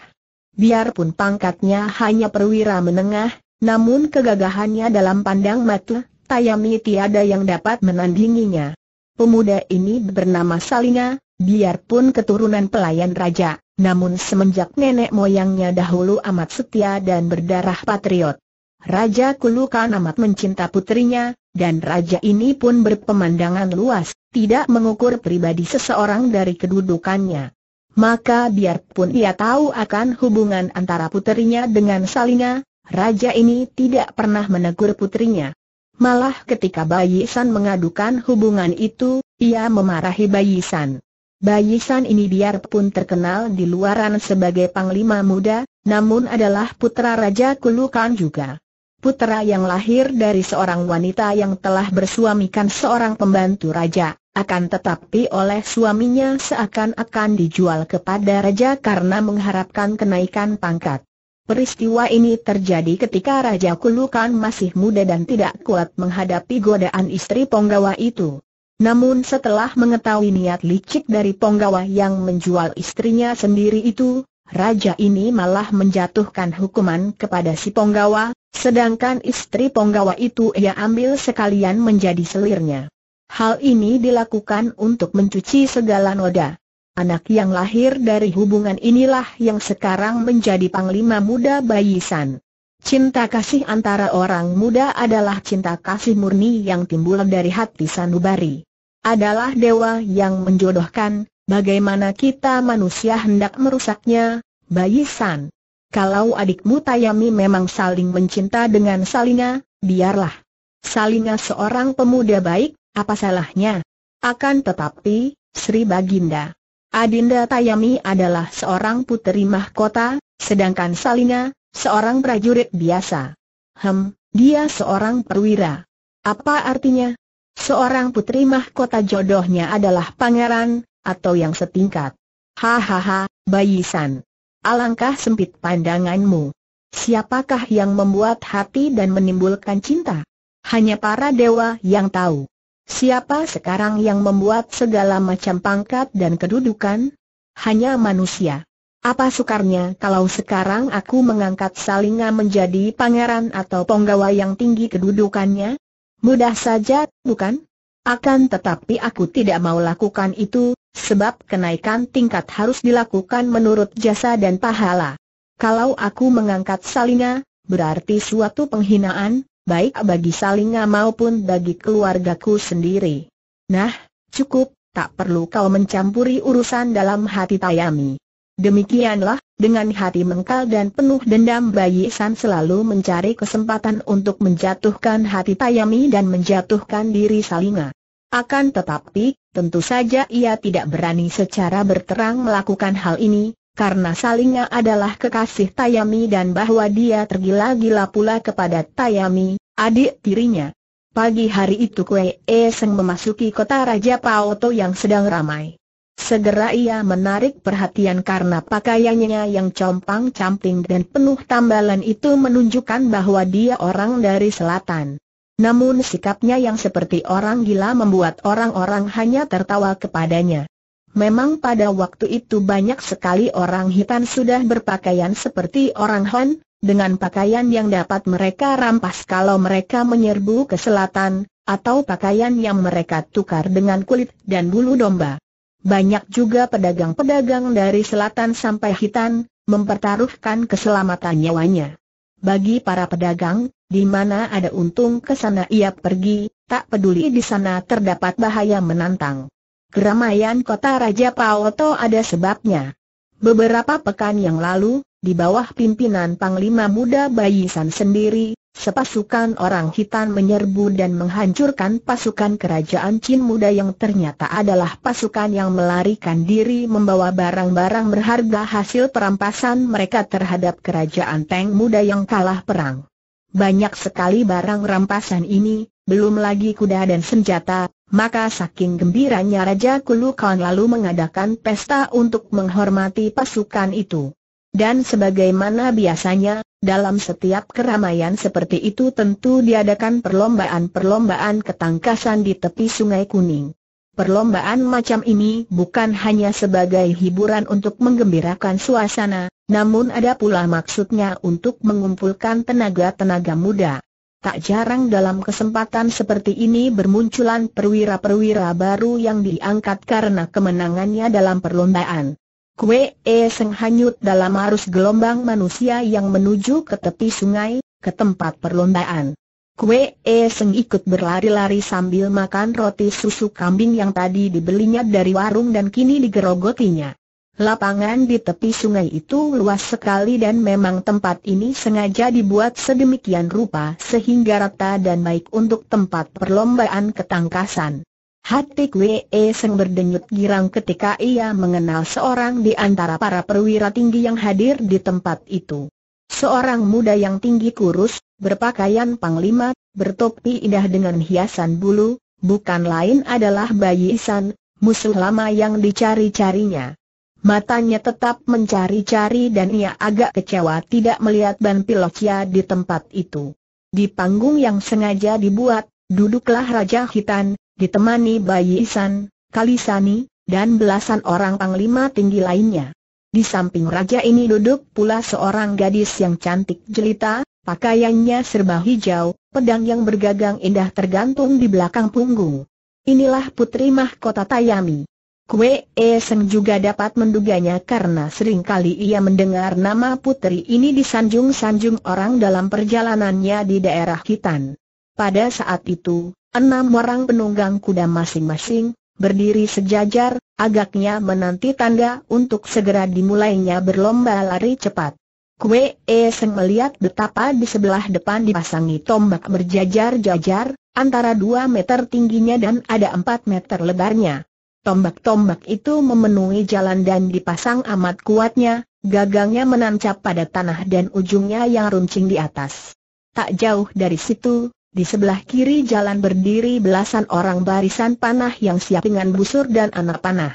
Biarpun pangkatnya hanya perwira menengah, namun kegagahannya dalam pandang mata, Tayami tiada yang dapat menandinginya. Pemuda ini bernama Salinga, biarpun keturunan pelayan raja, namun semenjak nenek moyangnya dahulu amat setia dan berdarah patriot. Raja Kulukan amat mencinta putrinya, dan raja ini pun berpemandangan luas, tidak mengukur pribadi seseorang dari kedudukannya. Maka biarpun ia tahu akan hubungan antara putrinya dengan Salinga, raja ini tidak pernah menegur putrinya. Malah ketika Bayi San mengadukan hubungan itu, ia memarahi Bayi San. Bayi San ini biarpun terkenal di luaran sebagai panglima muda, namun adalah putra Raja Kulukan juga. Putra yang lahir dari seorang wanita yang telah bersuamikan seorang pembantu raja, akan tetapi oleh suaminya seakan-akan dijual kepada raja karena mengharapkan kenaikan pangkat. Peristiwa ini terjadi ketika Raja Kulukan masih muda dan tidak kuat menghadapi godaan istri Ponggawa itu. Namun setelah mengetahui niat licik dari Ponggawa yang menjual istrinya sendiri itu, Raja ini malah menjatuhkan hukuman kepada si Ponggawa, sedangkan istri Ponggawa itu ia ambil sekalian menjadi selirnya. Hal ini dilakukan untuk mencuci segala noda. Anak yang lahir dari hubungan inilah yang sekarang menjadi panglima muda Bayi San. Cinta kasih antara orang muda adalah cinta kasih murni yang timbul dari hati sanubari. Adalah dewa yang menjodohkan, bagaimana kita manusia hendak merusaknya, Bayi San. Kalau adikmu Tayami memang saling mencinta dengan Salinga, biarlah. Salinga seorang pemuda baik, apa salahnya? Akan tetapi, Sri Baginda, Adinda Tayami adalah seorang puteri mahkota, sedangkan Salinga, seorang prajurit biasa. Hem, dia seorang perwira. Apa artinya? Seorang putri mahkota jodohnya adalah pangeran, atau yang setingkat. Hahaha, Bayisan. Alangkah sempit pandanganmu. Siapakah yang membuat hati dan menimbulkan cinta? Hanya para dewa yang tahu. Siapa sekarang yang membuat segala macam pangkat dan kedudukan? Hanya manusia. Apa sukarnya kalau sekarang aku mengangkat Salinga menjadi pangeran atau penggawa yang tinggi kedudukannya? Mudah saja, bukan? Akan tetapi aku tidak mau lakukan itu, sebab kenaikan tingkat harus dilakukan menurut jasa dan pahala. Kalau aku mengangkat Salinga, berarti suatu penghinaan, baik bagi Salinga maupun bagi keluargaku sendiri. Nah, cukup, tak perlu kau mencampuri urusan dalam hati Tayami. Demikianlah, dengan hati mengkal dan penuh dendam Bayi San selalu mencari kesempatan untuk menjatuhkan hati Tayami dan menjatuhkan diri Salinga. Akan tetapi, tentu saja ia tidak berani secara berterang melakukan hal ini, karena Salinga adalah kekasih Tayami dan bahwa dia tergila-gila pula kepada Tayami, adik tirinya. Pagi hari itu Kue Seng memasuki kota Raja Paoto yang sedang ramai. Segera ia menarik perhatian karena pakaiannya yang compang-camping dan penuh tambalan itu menunjukkan bahwa dia orang dari selatan. Namun sikapnya yang seperti orang gila membuat orang-orang hanya tertawa kepadanya. Memang pada waktu itu banyak sekali orang hitam sudah berpakaian seperti orang Han, dengan pakaian yang dapat mereka rampas kalau mereka menyerbu ke selatan, atau pakaian yang mereka tukar dengan kulit dan bulu domba. Banyak juga pedagang-pedagang dari selatan sampai hitam, mempertaruhkan keselamatan nyawanya. Bagi para pedagang, di mana ada untung ke sana ia pergi, tak peduli di sana terdapat bahaya menantang. Keramaian kota Raja Paoto ada sebabnya. Beberapa pekan yang lalu, di bawah pimpinan Panglima Muda Bayisan sendiri, sepasukan orang hitam menyerbu dan menghancurkan pasukan kerajaan Chin Muda yang ternyata adalah pasukan yang melarikan diri membawa barang-barang berharga hasil perampasan mereka terhadap kerajaan Teng Muda yang kalah perang. Banyak sekali barang rampasan ini, belum lagi kuda dan senjata, maka saking gembiranya Raja Kulukan lalu mengadakan pesta untuk menghormati pasukan itu. Dan sebagaimana biasanya, dalam setiap keramaian seperti itu tentu diadakan perlombaan-perlombaan ketangkasan di tepi sungai kuning. Perlombaan macam ini bukan hanya sebagai hiburan untuk menggembirakan suasana, namun ada pula maksudnya untuk mengumpulkan tenaga-tenaga muda. Tak jarang dalam kesempatan seperti ini bermunculan perwira-perwira baru yang diangkat karena kemenangannya dalam perlombaan. Kue E Seng hanyut dalam arus gelombang manusia yang menuju ke tepi sungai, ke tempat perlombaan. Kue E Seng ikut berlari-lari sambil makan roti susu kambing yang tadi dibelinya dari warung dan kini digerogotinya. Lapangan di tepi sungai itu luas sekali dan memang tempat ini sengaja dibuat sedemikian rupa sehingga rata dan baik untuk tempat perlombaan ketangkasan. Hati Kwe Seng berdenyut girang ketika ia mengenal seorang di antara para perwira tinggi yang hadir di tempat itu. Seorang muda yang tinggi kurus, berpakaian panglima, bertopi indah dengan hiasan bulu, bukan lain adalah Bayi Isan, musuh lama yang dicari-carinya. Matanya tetap mencari-cari dan ia agak kecewa tidak melihat Ban Pilocia di tempat itu. Di panggung yang sengaja dibuat, duduklah Raja Hitan, ditemani Bayi Isan, Kalisani, dan belasan orang panglima tinggi lainnya. Di samping raja ini duduk pula seorang gadis yang cantik jelita, pakaiannya serba hijau, pedang yang bergagang indah tergantung di belakang punggung. Inilah putri mahkota Tayami. Kue E Seng juga dapat menduganya karena sering kali ia mendengar nama putri ini disanjung-sanjung orang dalam perjalanannya di daerah Hitan. Pada saat itu, enam orang penunggang kuda masing-masing, berdiri sejajar, agaknya menanti tanda untuk segera dimulainya berlomba lari cepat. Kue E Seng melihat betapa di sebelah depan dipasangi tombak berjajar-jajar, antara dua meter tingginya dan ada empat meter lebarnya. Tombak-tombak itu memenuhi jalan dan dipasang amat kuatnya, gagangnya menancap pada tanah dan ujungnya yang runcing di atas. Tak jauh dari situ, di sebelah kiri jalan berdiri belasan orang barisan panah yang siap dengan busur dan anak panah.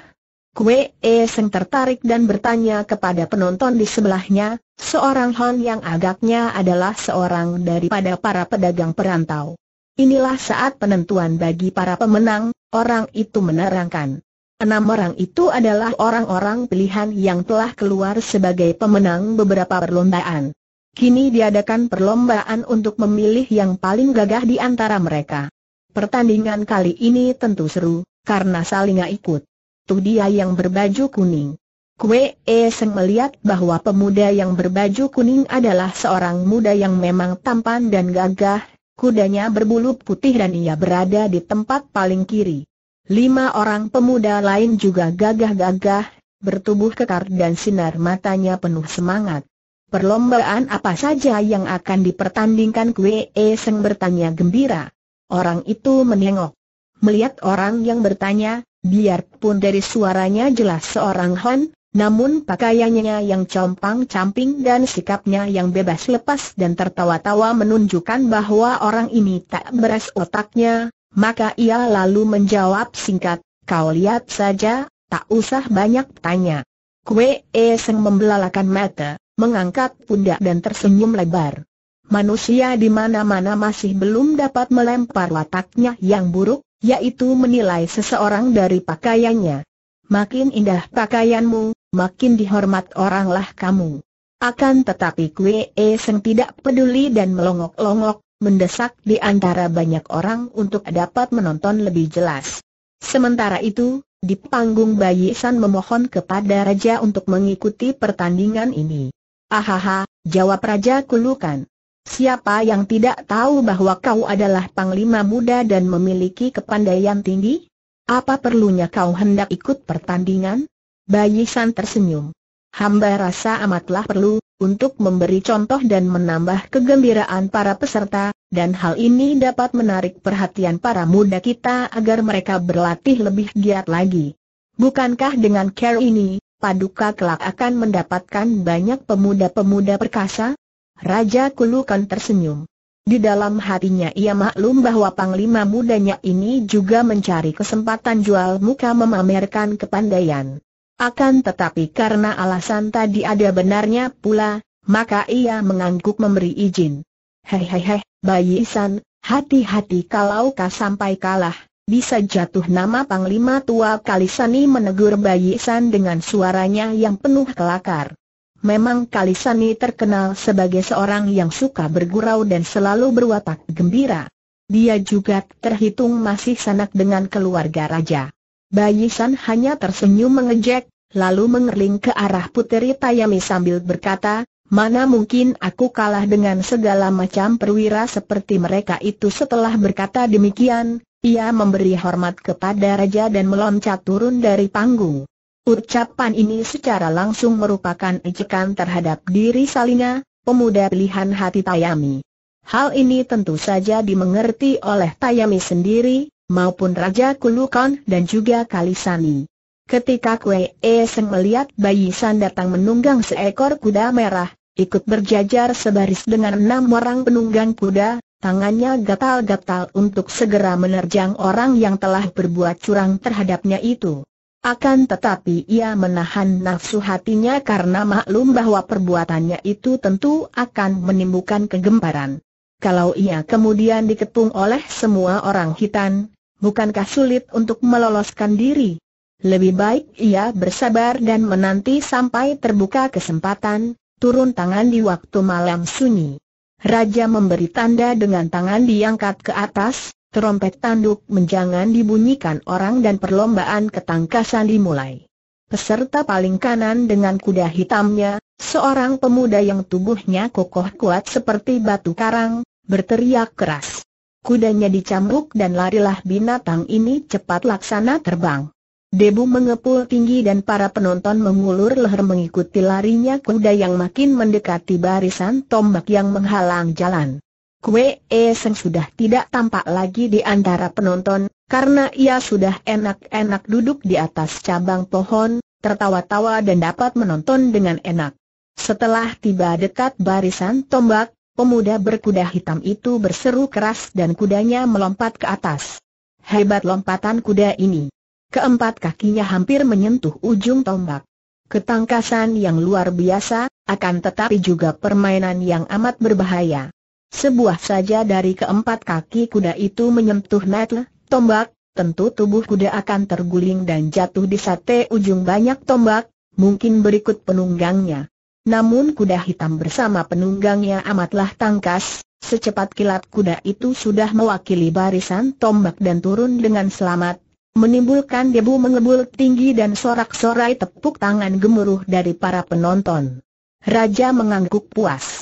Kue E Seng tertarik dan bertanya kepada penonton di sebelahnya, seorang Hon yang agaknya adalah seorang daripada para pedagang perantau. Inilah saat penentuan bagi para pemenang, orang itu menerangkan. Enam orang itu adalah orang-orang pilihan yang telah keluar sebagai pemenang beberapa perlombaan. Kini diadakan perlombaan untuk memilih yang paling gagah di antara mereka. Pertandingan kali ini tentu seru, karena saling ikut. Tuh dia yang berbaju kuning. Kue E Seng melihat bahwa pemuda yang berbaju kuning adalah seorang muda yang memang tampan dan gagah, kudanya berbulu putih dan ia berada di tempat paling kiri. Lima orang pemuda lain juga gagah-gagah, bertubuh kekar dan sinar matanya penuh semangat. Perlombaan apa saja yang akan dipertandingkan Kwe E Seng bertanya gembira. Orang itu menengok. Melihat orang yang bertanya, biarpun dari suaranya jelas seorang Hon, namun pakaiannya yang compang-camping dan sikapnya yang bebas lepas dan tertawa-tawa menunjukkan bahwa orang ini tak beres otaknya, maka ia lalu menjawab singkat, kau lihat saja, tak usah banyak tanya. Kue E Seng membelalakan mata, mengangkat pundak dan tersenyum lebar. Manusia di mana-mana masih belum dapat melempar wataknya yang buruk, yaitu menilai seseorang dari pakaiannya. Makin indah pakaianmu, makin dihormat oranglah kamu. Akan tetapi Kue E Seng tidak peduli dan melongok-longok, mendesak di antara banyak orang untuk dapat menonton lebih jelas. Sementara itu, di panggung Bayi San memohon kepada Raja untuk mengikuti pertandingan ini. Ahaha, jawab Raja Kulukan. Siapa yang tidak tahu bahwa kau adalah panglima muda dan memiliki kepandaian tinggi? Apa perlunya kau hendak ikut pertandingan? Bayi San tersenyum. Hamba rasa amatlah perlu, untuk memberi contoh dan menambah kegembiraan para peserta, dan hal ini dapat menarik perhatian para muda kita agar mereka berlatih lebih giat lagi. Bukankah dengan care ini, Paduka kelak akan mendapatkan banyak pemuda-pemuda perkasa? Raja Kulukan tersenyum. Di dalam hatinya ia maklum bahwa panglima mudanya ini juga mencari kesempatan jual muka memamerkan kepandaian. Akan tetapi karena alasan tadi ada benarnya pula, maka ia mengangguk memberi izin. Hei hei Bayi Isan, hati-hati kalau kau sampai kalah, bisa jatuh nama Panglima Tua Kalisani menegur Bayi Isan dengan suaranya yang penuh kelakar. Memang Kalisani terkenal sebagai seorang yang suka bergurau dan selalu berwatak gembira. Dia juga terhitung masih sanak dengan keluarga raja. Bayi San hanya tersenyum mengejek, lalu mengerling ke arah Puteri Tayami sambil berkata, mana mungkin aku kalah dengan segala macam perwira seperti mereka itu setelah berkata demikian, ia memberi hormat kepada raja dan meloncat turun dari panggung. Ucapan ini secara langsung merupakan ejekan terhadap diri Salina, pemuda pilihan hati Tayami. Hal ini tentu saja dimengerti oleh Tayami sendiri, maupun Raja Kulukan dan juga Kalisani. Ketika Kue Eseng melihat Bayi San datang menunggang seekor kuda merah, ikut berjajar sebaris dengan enam orang penunggang kuda, tangannya gatal-gatal untuk segera menerjang orang yang telah berbuat curang terhadapnya itu. Akan tetapi ia menahan nafsu hatinya karena maklum bahwa perbuatannya itu tentu akan menimbulkan kegemparan. Kalau ia kemudian dikepung oleh semua orang hitam, bukankah sulit untuk meloloskan diri? Lebih baik ia bersabar dan menanti sampai terbuka kesempatan, turun tangan di waktu malam sunyi. Raja memberi tanda dengan tangan diangkat ke atas, terompet tanduk menjangan dibunyikan orang dan perlombaan ketangkasan dimulai. Peserta paling kanan dengan kuda hitamnya, seorang pemuda yang tubuhnya kokoh kuat seperti batu karang, berteriak keras. Kudanya dicambuk dan larilah binatang ini cepat laksana terbang. Debu mengepul tinggi dan para penonton mengulur leher mengikuti larinya kuda yang makin mendekati barisan tombak yang menghalang jalan. Kue Eseng sudah tidak tampak lagi di antara penonton, karena ia sudah enak-enak duduk di atas cabang pohon, tertawa-tawa dan dapat menonton dengan enak. Setelah tiba dekat barisan tombak, pemuda berkuda hitam itu berseru keras dan kudanya melompat ke atas. Hebat lompatan kuda ini. Keempat kakinya hampir menyentuh ujung tombak. Ketangkasan yang luar biasa, akan tetapi juga permainan yang amat berbahaya. Sebuah saja dari keempat kaki kuda itu menyentuh netle, tombak, tentu tubuh kuda akan terguling dan jatuh di sate ujung banyak tombak, mungkin berikut penunggangnya. Namun kuda hitam bersama penunggangnya amatlah tangkas, secepat kilat kuda itu sudah mewakili barisan tombak dan turun dengan selamat, menimbulkan debu mengebul tinggi dan sorak-sorai tepuk tangan gemuruh dari para penonton. Raja mengangguk puas.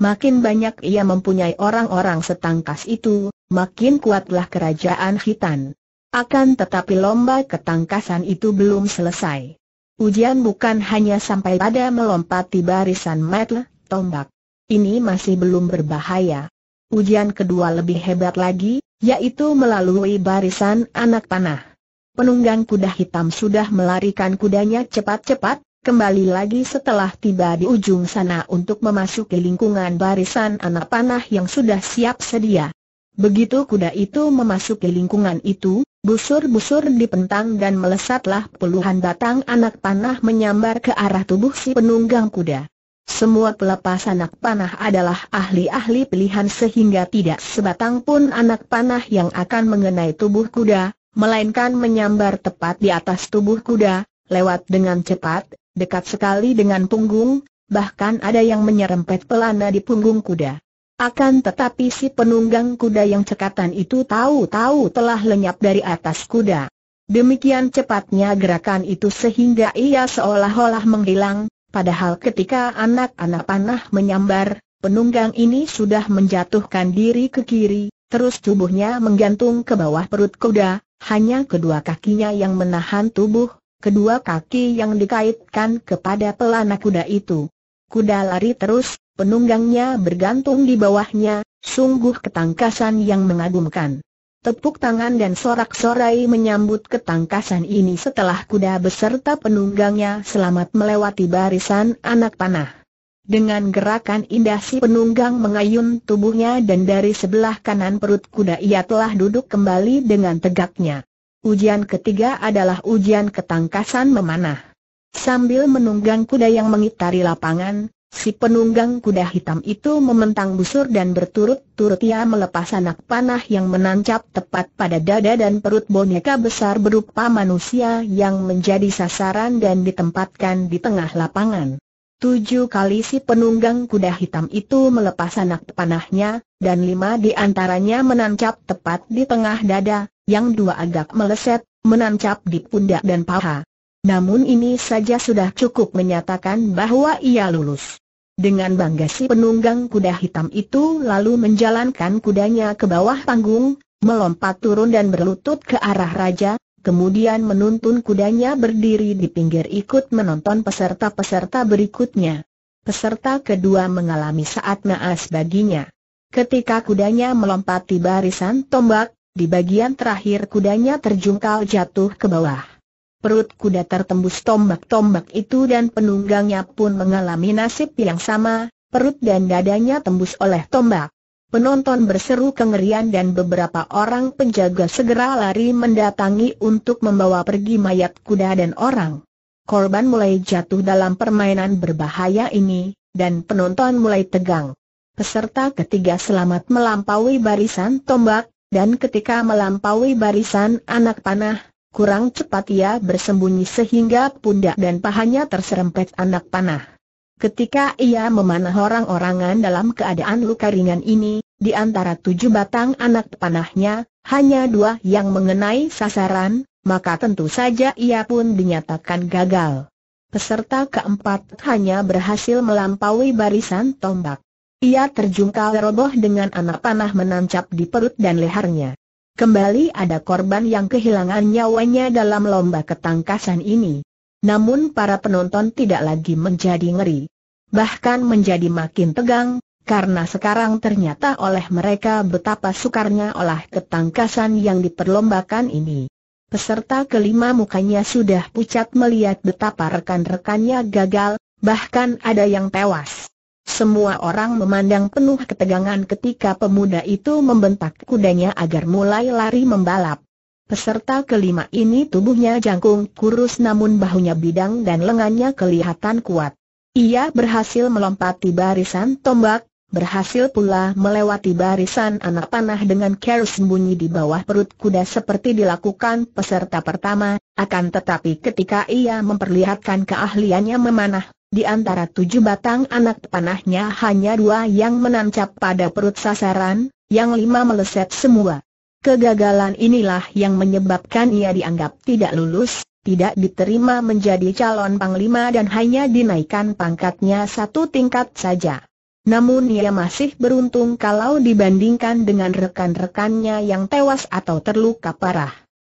Makin banyak ia mempunyai orang-orang setangkas itu, makin kuatlah kerajaan hitan. Akan tetapi lomba ketangkasan itu belum selesai. Ujian bukan hanya sampai pada melompati barisan metle, tombak. Ini masih belum berbahaya. Ujian kedua lebih hebat lagi, yaitu melalui barisan anak panah. Penunggang kuda hitam sudah melarikan kudanya cepat-cepat, kembali lagi setelah tiba di ujung sana untuk memasuki lingkungan barisan anak panah yang sudah siap sedia. Begitu kuda itu memasuki lingkungan itu, busur-busur dipentang dan melesatlah puluhan batang anak panah menyambar ke arah tubuh si penunggang kuda. Semua pelepas anak panah adalah ahli-ahli pilihan sehingga tidak sebatang pun anak panah yang akan mengenai tubuh kuda, melainkan menyambar tepat di atas tubuh kuda, lewat dengan cepat, dekat sekali dengan punggung, bahkan ada yang menyerempet pelana di punggung kuda. Akan tetapi si penunggang kuda yang cekatan itu tahu-tahu telah lenyap dari atas kuda. Demikian cepatnya gerakan itu sehingga ia seolah-olah menghilang, padahal ketika anak-anak panah menyambar, penunggang ini sudah menjatuhkan diri ke kiri, terus tubuhnya menggantung ke bawah perut kuda, hanya kedua kakinya yang menahan tubuh, kedua kaki yang dikaitkan kepada pelana kuda itu. Kuda lari terus, penunggangnya bergantung di bawahnya, sungguh ketangkasan yang mengagumkan. Tepuk tangan dan sorak-sorai menyambut ketangkasan ini setelah kuda beserta penunggangnya selamat melewati barisan anak panah. Dengan gerakan indah si penunggang mengayun tubuhnya dan dari sebelah kanan perut kuda ia telah duduk kembali dengan tegaknya. Ujian ketiga adalah ujian ketangkasan memanah. Sambil menunggang kuda yang mengitari lapangan, si penunggang kuda hitam itu mementang busur dan berturut-turut ia melepas anak panah yang menancap tepat pada dada dan perut boneka besar berupa manusia yang menjadi sasaran dan ditempatkan di tengah lapangan. Tujuh kali si penunggang kuda hitam itu melepas anak panahnya, dan lima di antaranya menancap tepat di tengah dada, yang dua agak meleset, menancap di pundak dan paha. Namun ini saja sudah cukup menyatakan bahwa ia lulus. Dengan bangga si penunggang kuda hitam itu lalu menjalankan kudanya ke bawah panggung, melompat turun dan berlutut ke arah raja, kemudian menuntun kudanya berdiri di pinggir ikut menonton peserta-peserta berikutnya. Peserta kedua mengalami saat naas baginya. Ketika kudanya melompati barisan tombak, di bagian terakhir kudanya terjungkal jatuh ke bawah. Perut kuda tertembus tombak-tombak itu dan penunggangnya pun mengalami nasib yang sama, perut dan dadanya tembus oleh tombak. Penonton berseru kengerian dan beberapa orang penjaga segera lari mendatangi untuk membawa pergi mayat kuda dan orang. Korban mulai jatuh dalam permainan berbahaya ini, dan penonton mulai tegang. Peserta ketiga selamat melampaui barisan tombak, dan ketika melampaui barisan anak panah, kurang cepat ia bersembunyi sehingga pundak dan pahanya terserempet anak panah. Ketika ia memanah orang-orangan dalam keadaan luka ringan ini, di antara tujuh batang anak panahnya, hanya dua yang mengenai sasaran, maka tentu saja ia pun dinyatakan gagal. Peserta keempat hanya berhasil melampaui barisan tombak. Ia terjungkal roboh dengan anak panah menancap di perut dan lehernya. Kembali ada korban yang kehilangan nyawanya dalam lomba ketangkasan ini. Namun para penonton tidak lagi menjadi ngeri. Bahkan menjadi makin tegang, karena sekarang ternyata oleh mereka betapa sukarnya olah ketangkasan yang diperlombakan ini. Peserta kelima mukanya sudah pucat melihat betapa rekan-rekannya gagal, bahkan ada yang tewas. Semua orang memandang penuh ketegangan ketika pemuda itu membentak kudanya agar mulai lari membalap. Peserta kelima ini tubuhnya jangkung kurus namun bahunya bidang dan lengannya kelihatan kuat. Ia berhasil melompati barisan tombak, berhasil pula melewati barisan anak panah dengan care sembunyi di bawah perut kuda seperti dilakukan peserta pertama, akan tetapi ketika ia memperlihatkan keahliannya memanah, di antara tujuh batang anak panahnya hanya dua yang menancap pada perut sasaran, yang lima meleset semua. Kegagalan inilah yang menyebabkan ia dianggap tidak lulus, tidak diterima menjadi calon panglima dan hanya dinaikkan pangkatnya satu tingkat saja. Namun ia masih beruntung kalau dibandingkan dengan rekan-rekannya yang tewas atau terluka parah.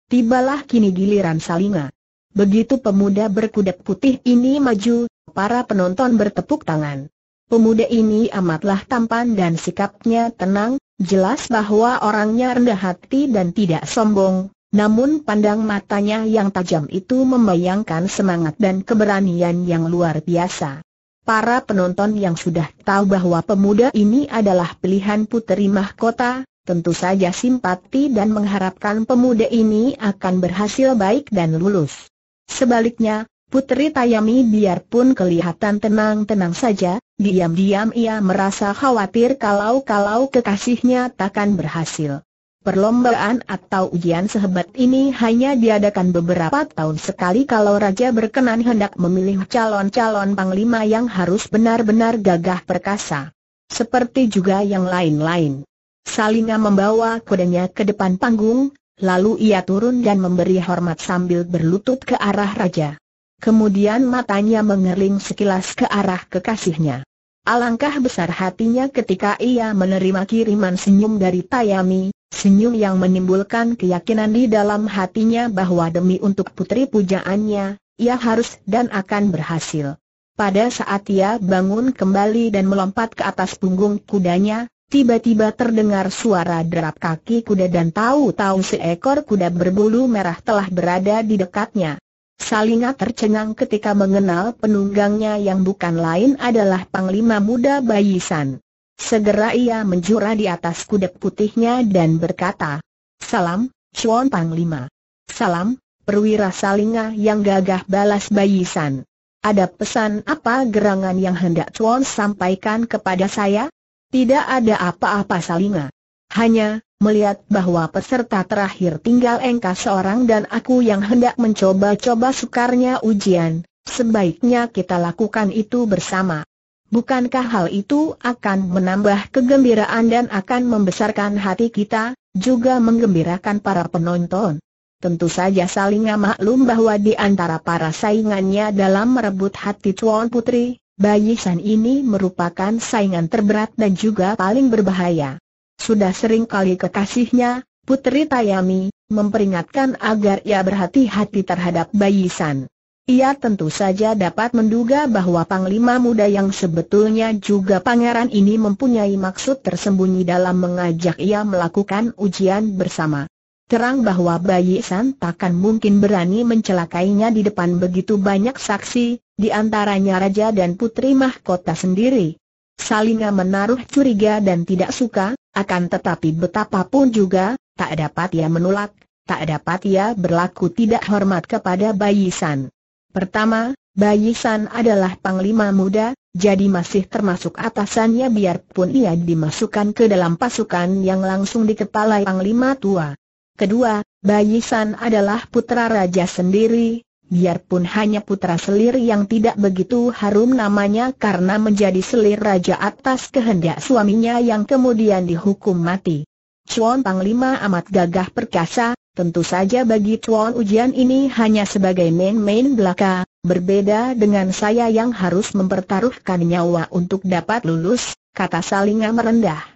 Tibalah kini giliran Salinga. Begitu pemuda berkuda putih ini maju, para penonton bertepuk tangan. Pemuda ini amatlah tampan dan sikapnya tenang, Jelas bahwa orangnya rendah hati dan tidak sombong, namun pandang matanya yang tajam itu membayangkan semangat dan keberanian yang luar biasa. Para penonton yang sudah tahu bahwa pemuda ini adalah pilihan puteri mahkota, tentu saja simpati dan mengharapkan pemuda ini akan berhasil baik dan lulus. Sebaliknya, Putri Tayami biarpun kelihatan tenang-tenang saja, diam-diam ia merasa khawatir kalau-kalau kekasihnya takkan berhasil. Perlombaan atau ujian sehebat ini hanya diadakan beberapa tahun sekali kalau Raja berkenan hendak memilih calon-calon panglima yang harus benar-benar gagah perkasa. Seperti juga yang lain-lain. Salinga membawa kudanya ke depan panggung, lalu ia turun dan memberi hormat sambil berlutut ke arah Raja. Kemudian matanya mengerling sekilas ke arah kekasihnya. Alangkah besar hatinya ketika ia menerima kiriman senyum dari Tayami, senyum yang menimbulkan keyakinan di dalam hatinya bahwa demi untuk putri pujaannya, ia harus dan akan berhasil. Pada saat ia bangun kembali dan melompat ke atas punggung kudanya, tiba-tiba terdengar suara derap kaki kuda dan tahu-tahu seekor kuda berbulu merah telah berada di dekatnya. Salinga tercengang ketika mengenal penunggangnya yang bukan lain adalah Panglima Muda Bayisan. Segera ia menjura di atas kuda putihnya dan berkata, Salam, Chuan Panglima. Salam, perwira Salinga yang gagah balas Bayisan. Ada pesan apa gerangan yang hendak Chuan sampaikan kepada saya? Tidak ada apa-apa Salinga. Hanya, melihat bahwa peserta terakhir tinggal engkau seorang dan aku yang hendak mencoba-coba sukarnya ujian, sebaiknya kita lakukan itu bersama. Bukankah hal itu akan menambah kegembiraan dan akan membesarkan hati kita, juga menggembirakan para penonton? Tentu saja saling maklum bahwa di antara para saingannya dalam merebut hati Tuan Putri, Bayi San ini merupakan saingan terberat dan juga paling berbahaya. Sudah sering kali kekasihnya, Putri Tayami, memperingatkan agar ia berhati-hati terhadap Bayi San. Ia tentu saja dapat menduga bahwa Panglima Muda yang sebetulnya juga pangeran ini mempunyai maksud tersembunyi dalam mengajak ia melakukan ujian bersama. Terang bahwa Bayi San takkan mungkin berani mencelakainya di depan begitu banyak saksi, di antaranya Raja dan Putri Mahkota sendiri. Salinga menaruh curiga dan tidak suka, akan tetapi betapapun juga, tak dapat ia menolak, tak dapat ia berlaku tidak hormat kepada Bayi San. Pertama, Bayi San adalah panglima muda, jadi masih termasuk atasannya biarpun ia dimasukkan ke dalam pasukan yang langsung dikepalai panglima tua. Kedua, Bayi San adalah putra raja sendiri, biarpun hanya putra selir yang tidak begitu harum namanya karena menjadi selir raja atas kehendak suaminya yang kemudian dihukum mati. Chuan Panglima amat gagah perkasa, Tentu saja bagi Tuan ujian ini hanya sebagai main-main belaka, berbeda dengan saya yang harus mempertaruhkan nyawa untuk dapat lulus, kata Salinga merendah.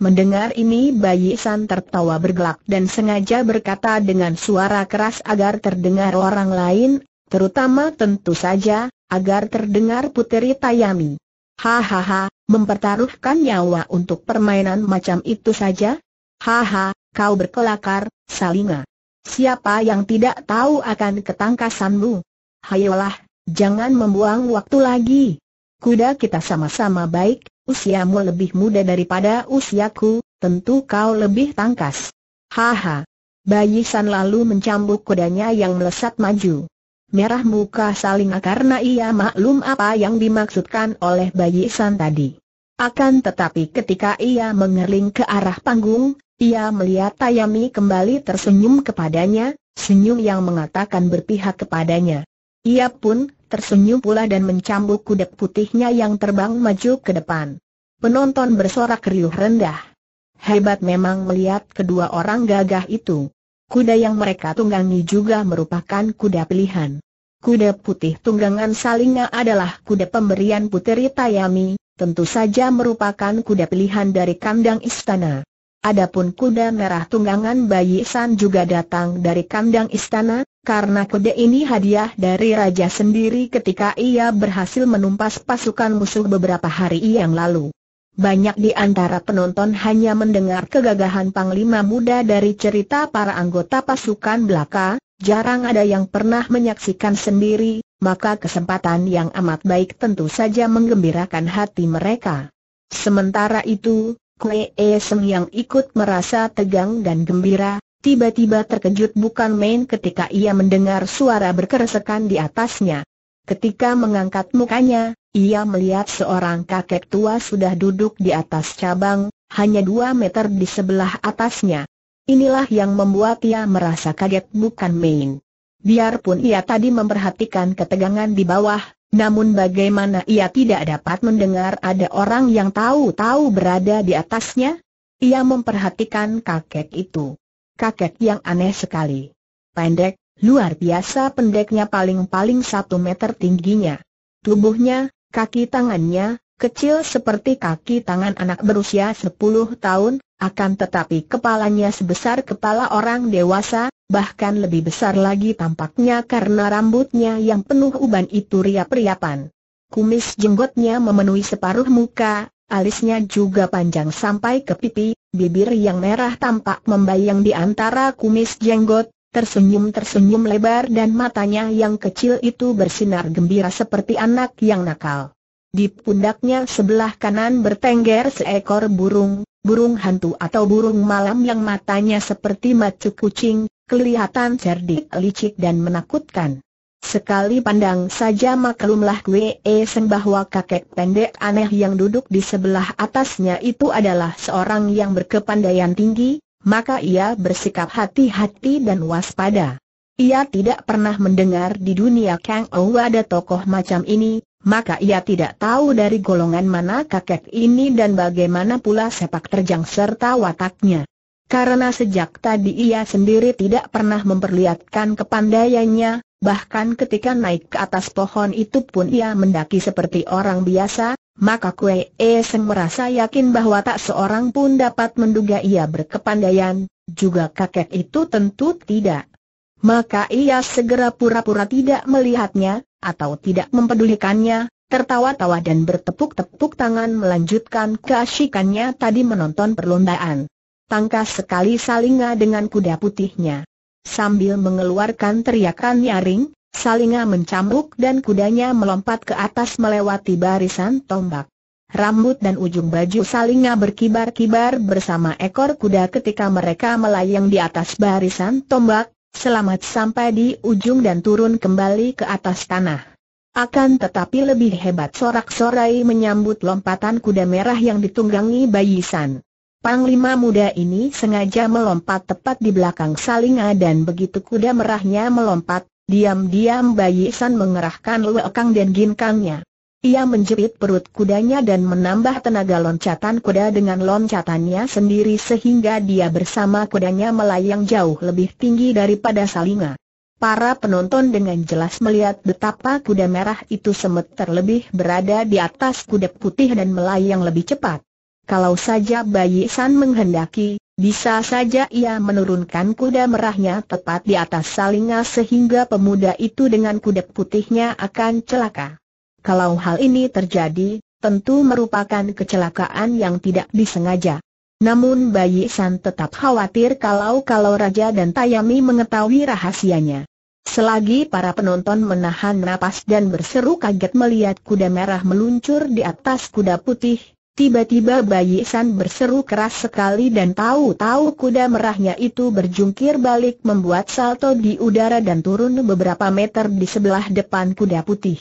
Mendengar ini Bayi San tertawa bergelak dan sengaja berkata dengan suara keras agar terdengar orang lain, terutama tentu saja, agar terdengar Puteri Tayami. Hahaha, mempertaruhkan nyawa untuk permainan macam itu saja? Haha, kau berkelakar, Salinga. Siapa yang tidak tahu akan ketangkasanmu? Hayolah, jangan membuang waktu lagi. Kuda kita sama-sama baik, usiamu lebih muda daripada usiaku, tentu kau lebih tangkas. Haha. Bayi San lalu mencambuk kudanya yang melesat maju. Merah muka Salinga karena ia maklum apa yang dimaksudkan oleh Bayi San tadi. Akan tetapi ketika ia mengerling ke arah panggung, ia melihat Tayami kembali tersenyum kepadanya, senyum yang mengatakan berpihak kepadanya. Ia pun tersenyum pula dan mencambuk kuda putihnya yang terbang maju ke depan. Penonton bersorak riuh rendah. Hebat memang melihat kedua orang gagah itu. Kuda yang mereka tunggangi juga merupakan kuda pilihan. Kuda putih tunggangan Salinga adalah kuda pemberian Puteri Tayami, tentu saja merupakan kuda pilihan dari kandang istana. Adapun kuda merah tunggangan Bayi San juga datang dari kandang istana, karena kuda ini hadiah dari raja sendiri ketika ia berhasil menumpas pasukan musuh beberapa hari yang lalu. Banyak di antara penonton hanya mendengar kegagahan Panglima Muda dari cerita para anggota pasukan belaka, jarang ada yang pernah menyaksikan sendiri, maka kesempatan yang amat baik tentu saja menggembirakan hati mereka. Sementara itu, Kue Seng yang ikut merasa tegang dan gembira, tiba-tiba terkejut bukan main ketika ia mendengar suara berkeresekan di atasnya. Ketika mengangkat mukanya, ia melihat seorang kakek tua sudah duduk di atas cabang, hanya dua meter di sebelah atasnya. Inilah yang membuat ia merasa kaget bukan main. Biarpun ia tadi memperhatikan ketegangan di bawah, namun bagaimana ia tidak dapat mendengar ada orang yang tahu-tahu berada di atasnya? Ia memperhatikan kakek itu. Kakek yang aneh sekali. Pendek, luar biasa pendeknya paling-paling satu meter tingginya. Tubuhnya, kaki tangannya, kecil seperti kaki tangan anak berusia 10 tahun, akan tetapi kepalanya sebesar kepala orang dewasa, bahkan lebih besar lagi tampaknya karena rambutnya yang penuh uban itu riap-riapan. Kumis jenggotnya memenuhi separuh muka, alisnya juga panjang sampai ke pipi, bibir yang merah tampak membayang di antara kumis jenggot, tersenyum-tersenyum lebar dan matanya yang kecil itu bersinar gembira seperti anak yang nakal. Di pundaknya sebelah kanan bertengger seekor burung, burung hantu atau burung malam yang matanya seperti macu kucing, kelihatan cerdik licik dan menakutkan. Sekali pandang saja maklumlah Kwe Seng bahwa kakek pendek aneh yang duduk di sebelah atasnya itu adalah seorang yang berkepandaian tinggi, maka ia bersikap hati-hati dan waspada. Ia tidak pernah mendengar di dunia Kang Ou ada tokoh macam ini, maka ia tidak tahu dari golongan mana kakek ini dan bagaimana pula sepak terjang serta wataknya. Karena sejak tadi ia sendiri tidak pernah memperlihatkan kepandaiannya, bahkan ketika naik ke atas pohon itu pun ia mendaki seperti orang biasa, maka Kue Eseng merasa yakin bahwa tak seorang pun dapat menduga ia berkepandaian, juga kakek itu tentu tidak. Maka ia segera pura-pura tidak melihatnya, atau tidak mempedulikannya, tertawa-tawa dan bertepuk-tepuk tangan melanjutkan keasyikannya tadi menonton perlombaan. Tangkas sekali Salinga dengan kuda putihnya. Sambil mengeluarkan teriakan nyaring, Salinga mencambuk dan kudanya melompat ke atas melewati barisan tombak. Rambut dan ujung baju Salinga berkibar-kibar bersama ekor kuda ketika mereka melayang di atas barisan tombak, selamat sampai di ujung dan turun kembali ke atas tanah. Akan tetapi lebih hebat sorak-sorai menyambut lompatan kuda merah yang ditunggangi Bayi San. Panglima muda ini sengaja melompat tepat di belakang Salinga dan begitu kuda merahnya melompat, Diam-diam Bayi San mengerahkan lekang dan ginkangnya. Ia menjepit perut kudanya dan menambah tenaga loncatan kuda dengan loncatannya sendiri sehingga dia bersama kudanya melayang jauh lebih tinggi daripada Salinga. Para penonton dengan jelas melihat betapa kuda merah itu semet terlebih berada di atas kuda putih dan melayang lebih cepat. Kalau saja Bayi San menghendaki, bisa saja ia menurunkan kuda merahnya tepat di atas salinga sehingga pemuda itu dengan kuda putihnya akan celaka. Kalau hal ini terjadi, tentu merupakan kecelakaan yang tidak disengaja. Namun Bayi San tetap khawatir kalau-kalau Raja dan Tayami mengetahui rahasianya. Selagi para penonton menahan napas dan berseru kaget melihat kuda merah meluncur di atas kuda putih, Tiba-tiba Bayi San berseru keras sekali dan tahu-tahu kuda merahnya itu berjungkir balik membuat salto di udara dan turun beberapa meter di sebelah depan kuda putih.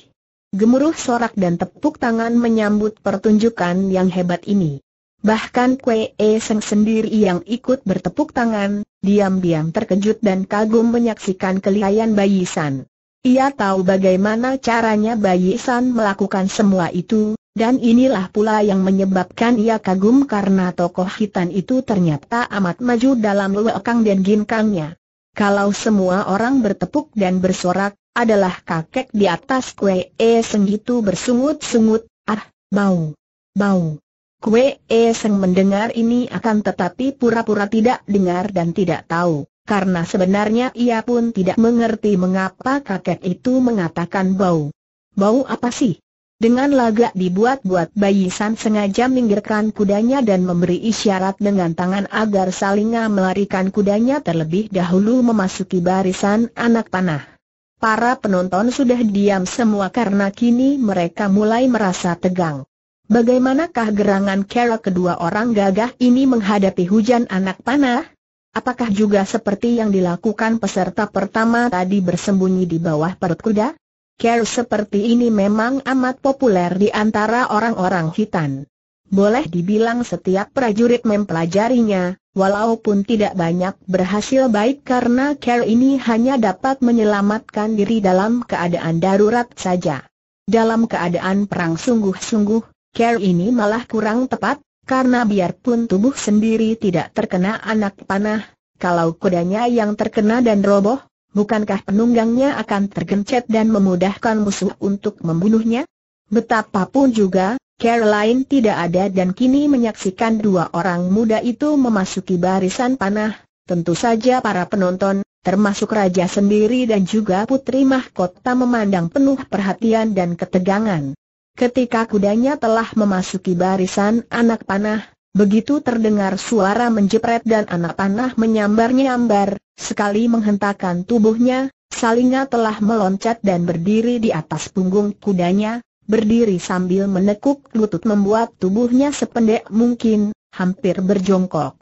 Gemuruh sorak dan tepuk tangan menyambut pertunjukan yang hebat ini. Bahkan Kue E Seng sendiri yang ikut bertepuk tangan, diam-diam terkejut dan kagum menyaksikan kelihayan Bayi San. Ia tahu bagaimana caranya Bayi San melakukan semua itu, dan inilah pula yang menyebabkan ia kagum karena tokoh hitan itu ternyata amat maju dalam lekang dan ginkangnya. Kalau semua orang bertepuk dan bersorak, adalah kakek di atas kue e seng itu bersungut-sungut, ah, bau, bau. Kue e seng mendengar ini akan tetapi pura-pura tidak dengar dan tidak tahu, karena sebenarnya ia pun tidak mengerti mengapa kakek itu mengatakan bau. Bau apa sih? Dengan lagak dibuat-buat Bayi San sengaja minggirkan kudanya dan memberi isyarat dengan tangan agar Salinga melarikan kudanya terlebih dahulu memasuki barisan anak panah. Para penonton sudah diam semua karena kini mereka mulai merasa tegang. Bagaimanakah gerangan kera kedua orang gagah ini menghadapi hujan anak panah? Apakah juga seperti yang dilakukan peserta pertama tadi bersembunyi di bawah perut kuda? Care seperti ini memang amat populer di antara orang-orang hitan. Boleh dibilang setiap prajurit mempelajarinya, walaupun tidak banyak berhasil baik karena care ini hanya dapat menyelamatkan diri dalam keadaan darurat saja. Dalam keadaan perang sungguh-sungguh, care ini malah kurang tepat, karena biarpun tubuh sendiri tidak terkena anak panah, kalau kudanya yang terkena dan roboh, bukankah penunggangnya akan tergencet dan memudahkan musuh untuk membunuhnya? Betapapun juga, Caroline tidak ada dan kini menyaksikan dua orang muda itu memasuki barisan panah, tentu saja para penonton, termasuk raja sendiri dan juga putri mahkota memandang penuh perhatian dan ketegangan. Ketika kudanya telah memasuki barisan anak panah, Begitu terdengar suara menjepret dan anak panah menyambar-nyambar, sekali menghentakkan tubuhnya, Salinga telah meloncat dan berdiri di atas punggung kudanya, berdiri sambil menekuk lutut membuat tubuhnya sependek mungkin, hampir berjongkok.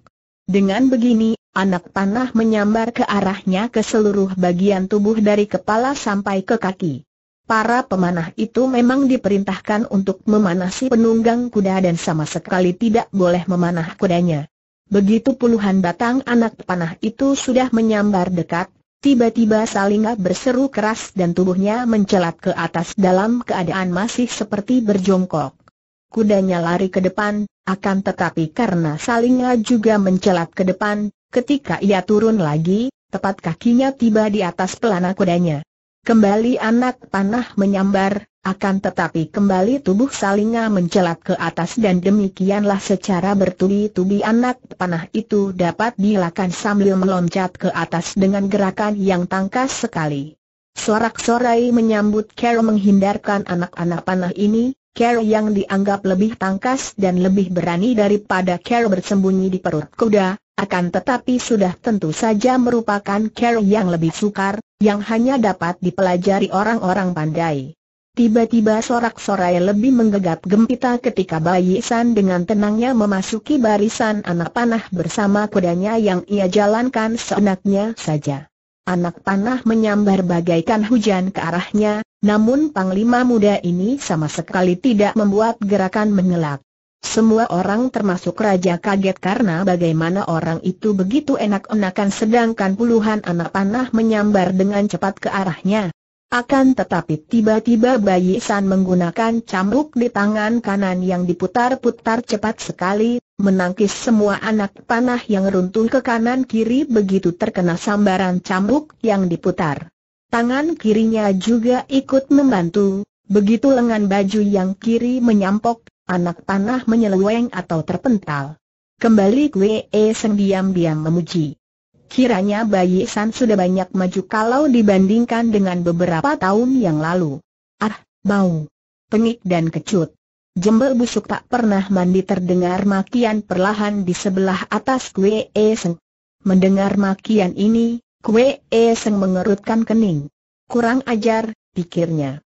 Dengan begini, anak panah menyambar ke arahnya ke seluruh bagian tubuh dari kepala sampai ke kaki. Para pemanah itu memang diperintahkan untuk memanasi penunggang kuda dan sama sekali tidak boleh memanah kudanya. Begitu puluhan batang anak panah itu sudah menyambar dekat, tiba-tiba Salinga berseru keras dan tubuhnya mencelat ke atas dalam keadaan masih seperti berjongkok. Kudanya lari ke depan, akan tetapi karena Salinga juga mencelat ke depan, ketika ia turun lagi, tepat kakinya tiba di atas pelana kudanya. Kembali anak panah menyambar, akan tetapi kembali tubuh Salinga mencelat ke atas dan demikianlah secara bertubi-tubi anak panah itu dapat dilakukan sambil meloncat ke atas dengan gerakan yang tangkas sekali. Sorak-sorai menyambut Carol menghindarkan anak-anak panah ini, Carol yang dianggap lebih tangkas dan lebih berani daripada Carol bersembunyi di perut kuda, akan tetapi sudah tentu saja merupakan Carol yang lebih sukar, yang hanya dapat dipelajari orang-orang pandai. Tiba-tiba sorak-sorai lebih menggegap gempita ketika Bayi San dengan tenangnya memasuki barisan anak panah bersama kudanya yang ia jalankan seenaknya saja. Anak panah menyambar bagaikan hujan ke arahnya, namun Panglima muda ini sama sekali tidak membuat gerakan mengelak. Semua orang termasuk Raja kaget karena bagaimana orang itu begitu enak-enakan sedangkan puluhan anak panah menyambar dengan cepat ke arahnya. Akan tetapi tiba-tiba Bayi San menggunakan cambuk di tangan kanan yang diputar-putar cepat sekali, menangkis semua anak panah yang runtuh ke kanan kiri begitu terkena sambaran cambuk yang diputar. Tangan kirinya juga ikut membantu, begitu lengan baju yang kiri menyampok, anak panah menyeleweng atau terpental. Kembali Kwe Seng diam-diam memuji. Kiranya Bayi San sudah banyak maju kalau dibandingkan dengan beberapa tahun yang lalu. Ah, bau. Pengik dan kecut. Jembel busuk tak pernah mandi terdengar makian perlahan di sebelah atas Kue Seng. Mendengar makian ini, Kue Seng mengerutkan kening. Kurang ajar, pikirnya.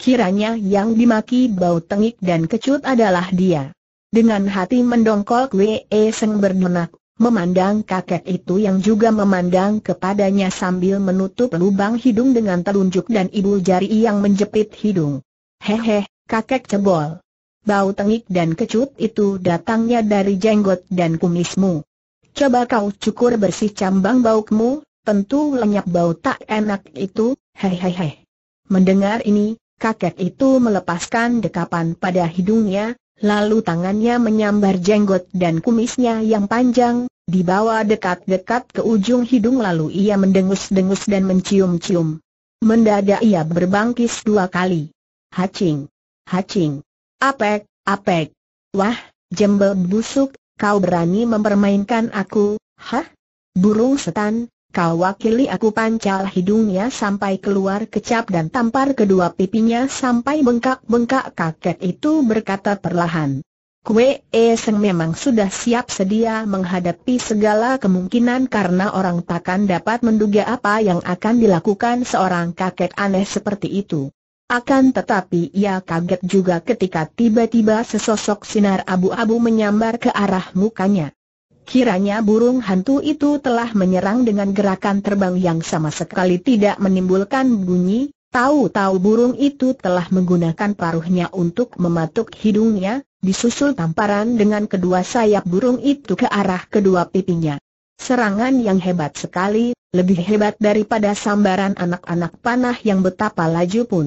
Kiranya yang dimaki bau tengik dan kecut adalah dia. Dengan hati mendongkol Kue Seng berdenak, memandang kakek itu yang juga memandang kepadanya sambil menutup lubang hidung dengan telunjuk dan ibu jari yang menjepit hidung. Hehe, kakek cebol. Bau tengik dan kecut itu datangnya dari jenggot dan kumismu. Coba kau cukur bersih cambang baukmu, tentu lenyap bau tak enak itu, hehehe. Mendengar ini, kakek itu melepaskan dekapan pada hidungnya, Lalu tangannya menyambar jenggot dan kumisnya yang panjang, dibawa dekat-dekat ke ujung hidung lalu ia mendengus-dengus dan mencium-cium. Mendadak ia berbangkis dua kali. Hacing! Hacing! Apek, apek! Wah, jembel busuk, kau berani mempermainkan aku, hah? Burung setan, kau wakili aku pancal hidungnya sampai keluar kecap dan tampar kedua pipinya sampai bengkak-bengkak kakek itu berkata perlahan. Kue Seng memang sudah siap sedia menghadapi segala kemungkinan karena orang takkan dapat menduga apa yang akan dilakukan seorang kakek aneh seperti itu. Akan tetapi ia kaget juga ketika tiba-tiba sesosok sinar abu-abu menyambar ke arah mukanya. Kiranya burung hantu itu telah menyerang dengan gerakan terbang yang sama sekali tidak menimbulkan bunyi, tahu-tahu burung itu telah menggunakan paruhnya untuk mematuk hidungnya, disusul tamparan dengan kedua sayap burung itu ke arah kedua pipinya. Serangan yang hebat sekali, lebih hebat daripada sambaran anak-anak panah yang betapa laju pun.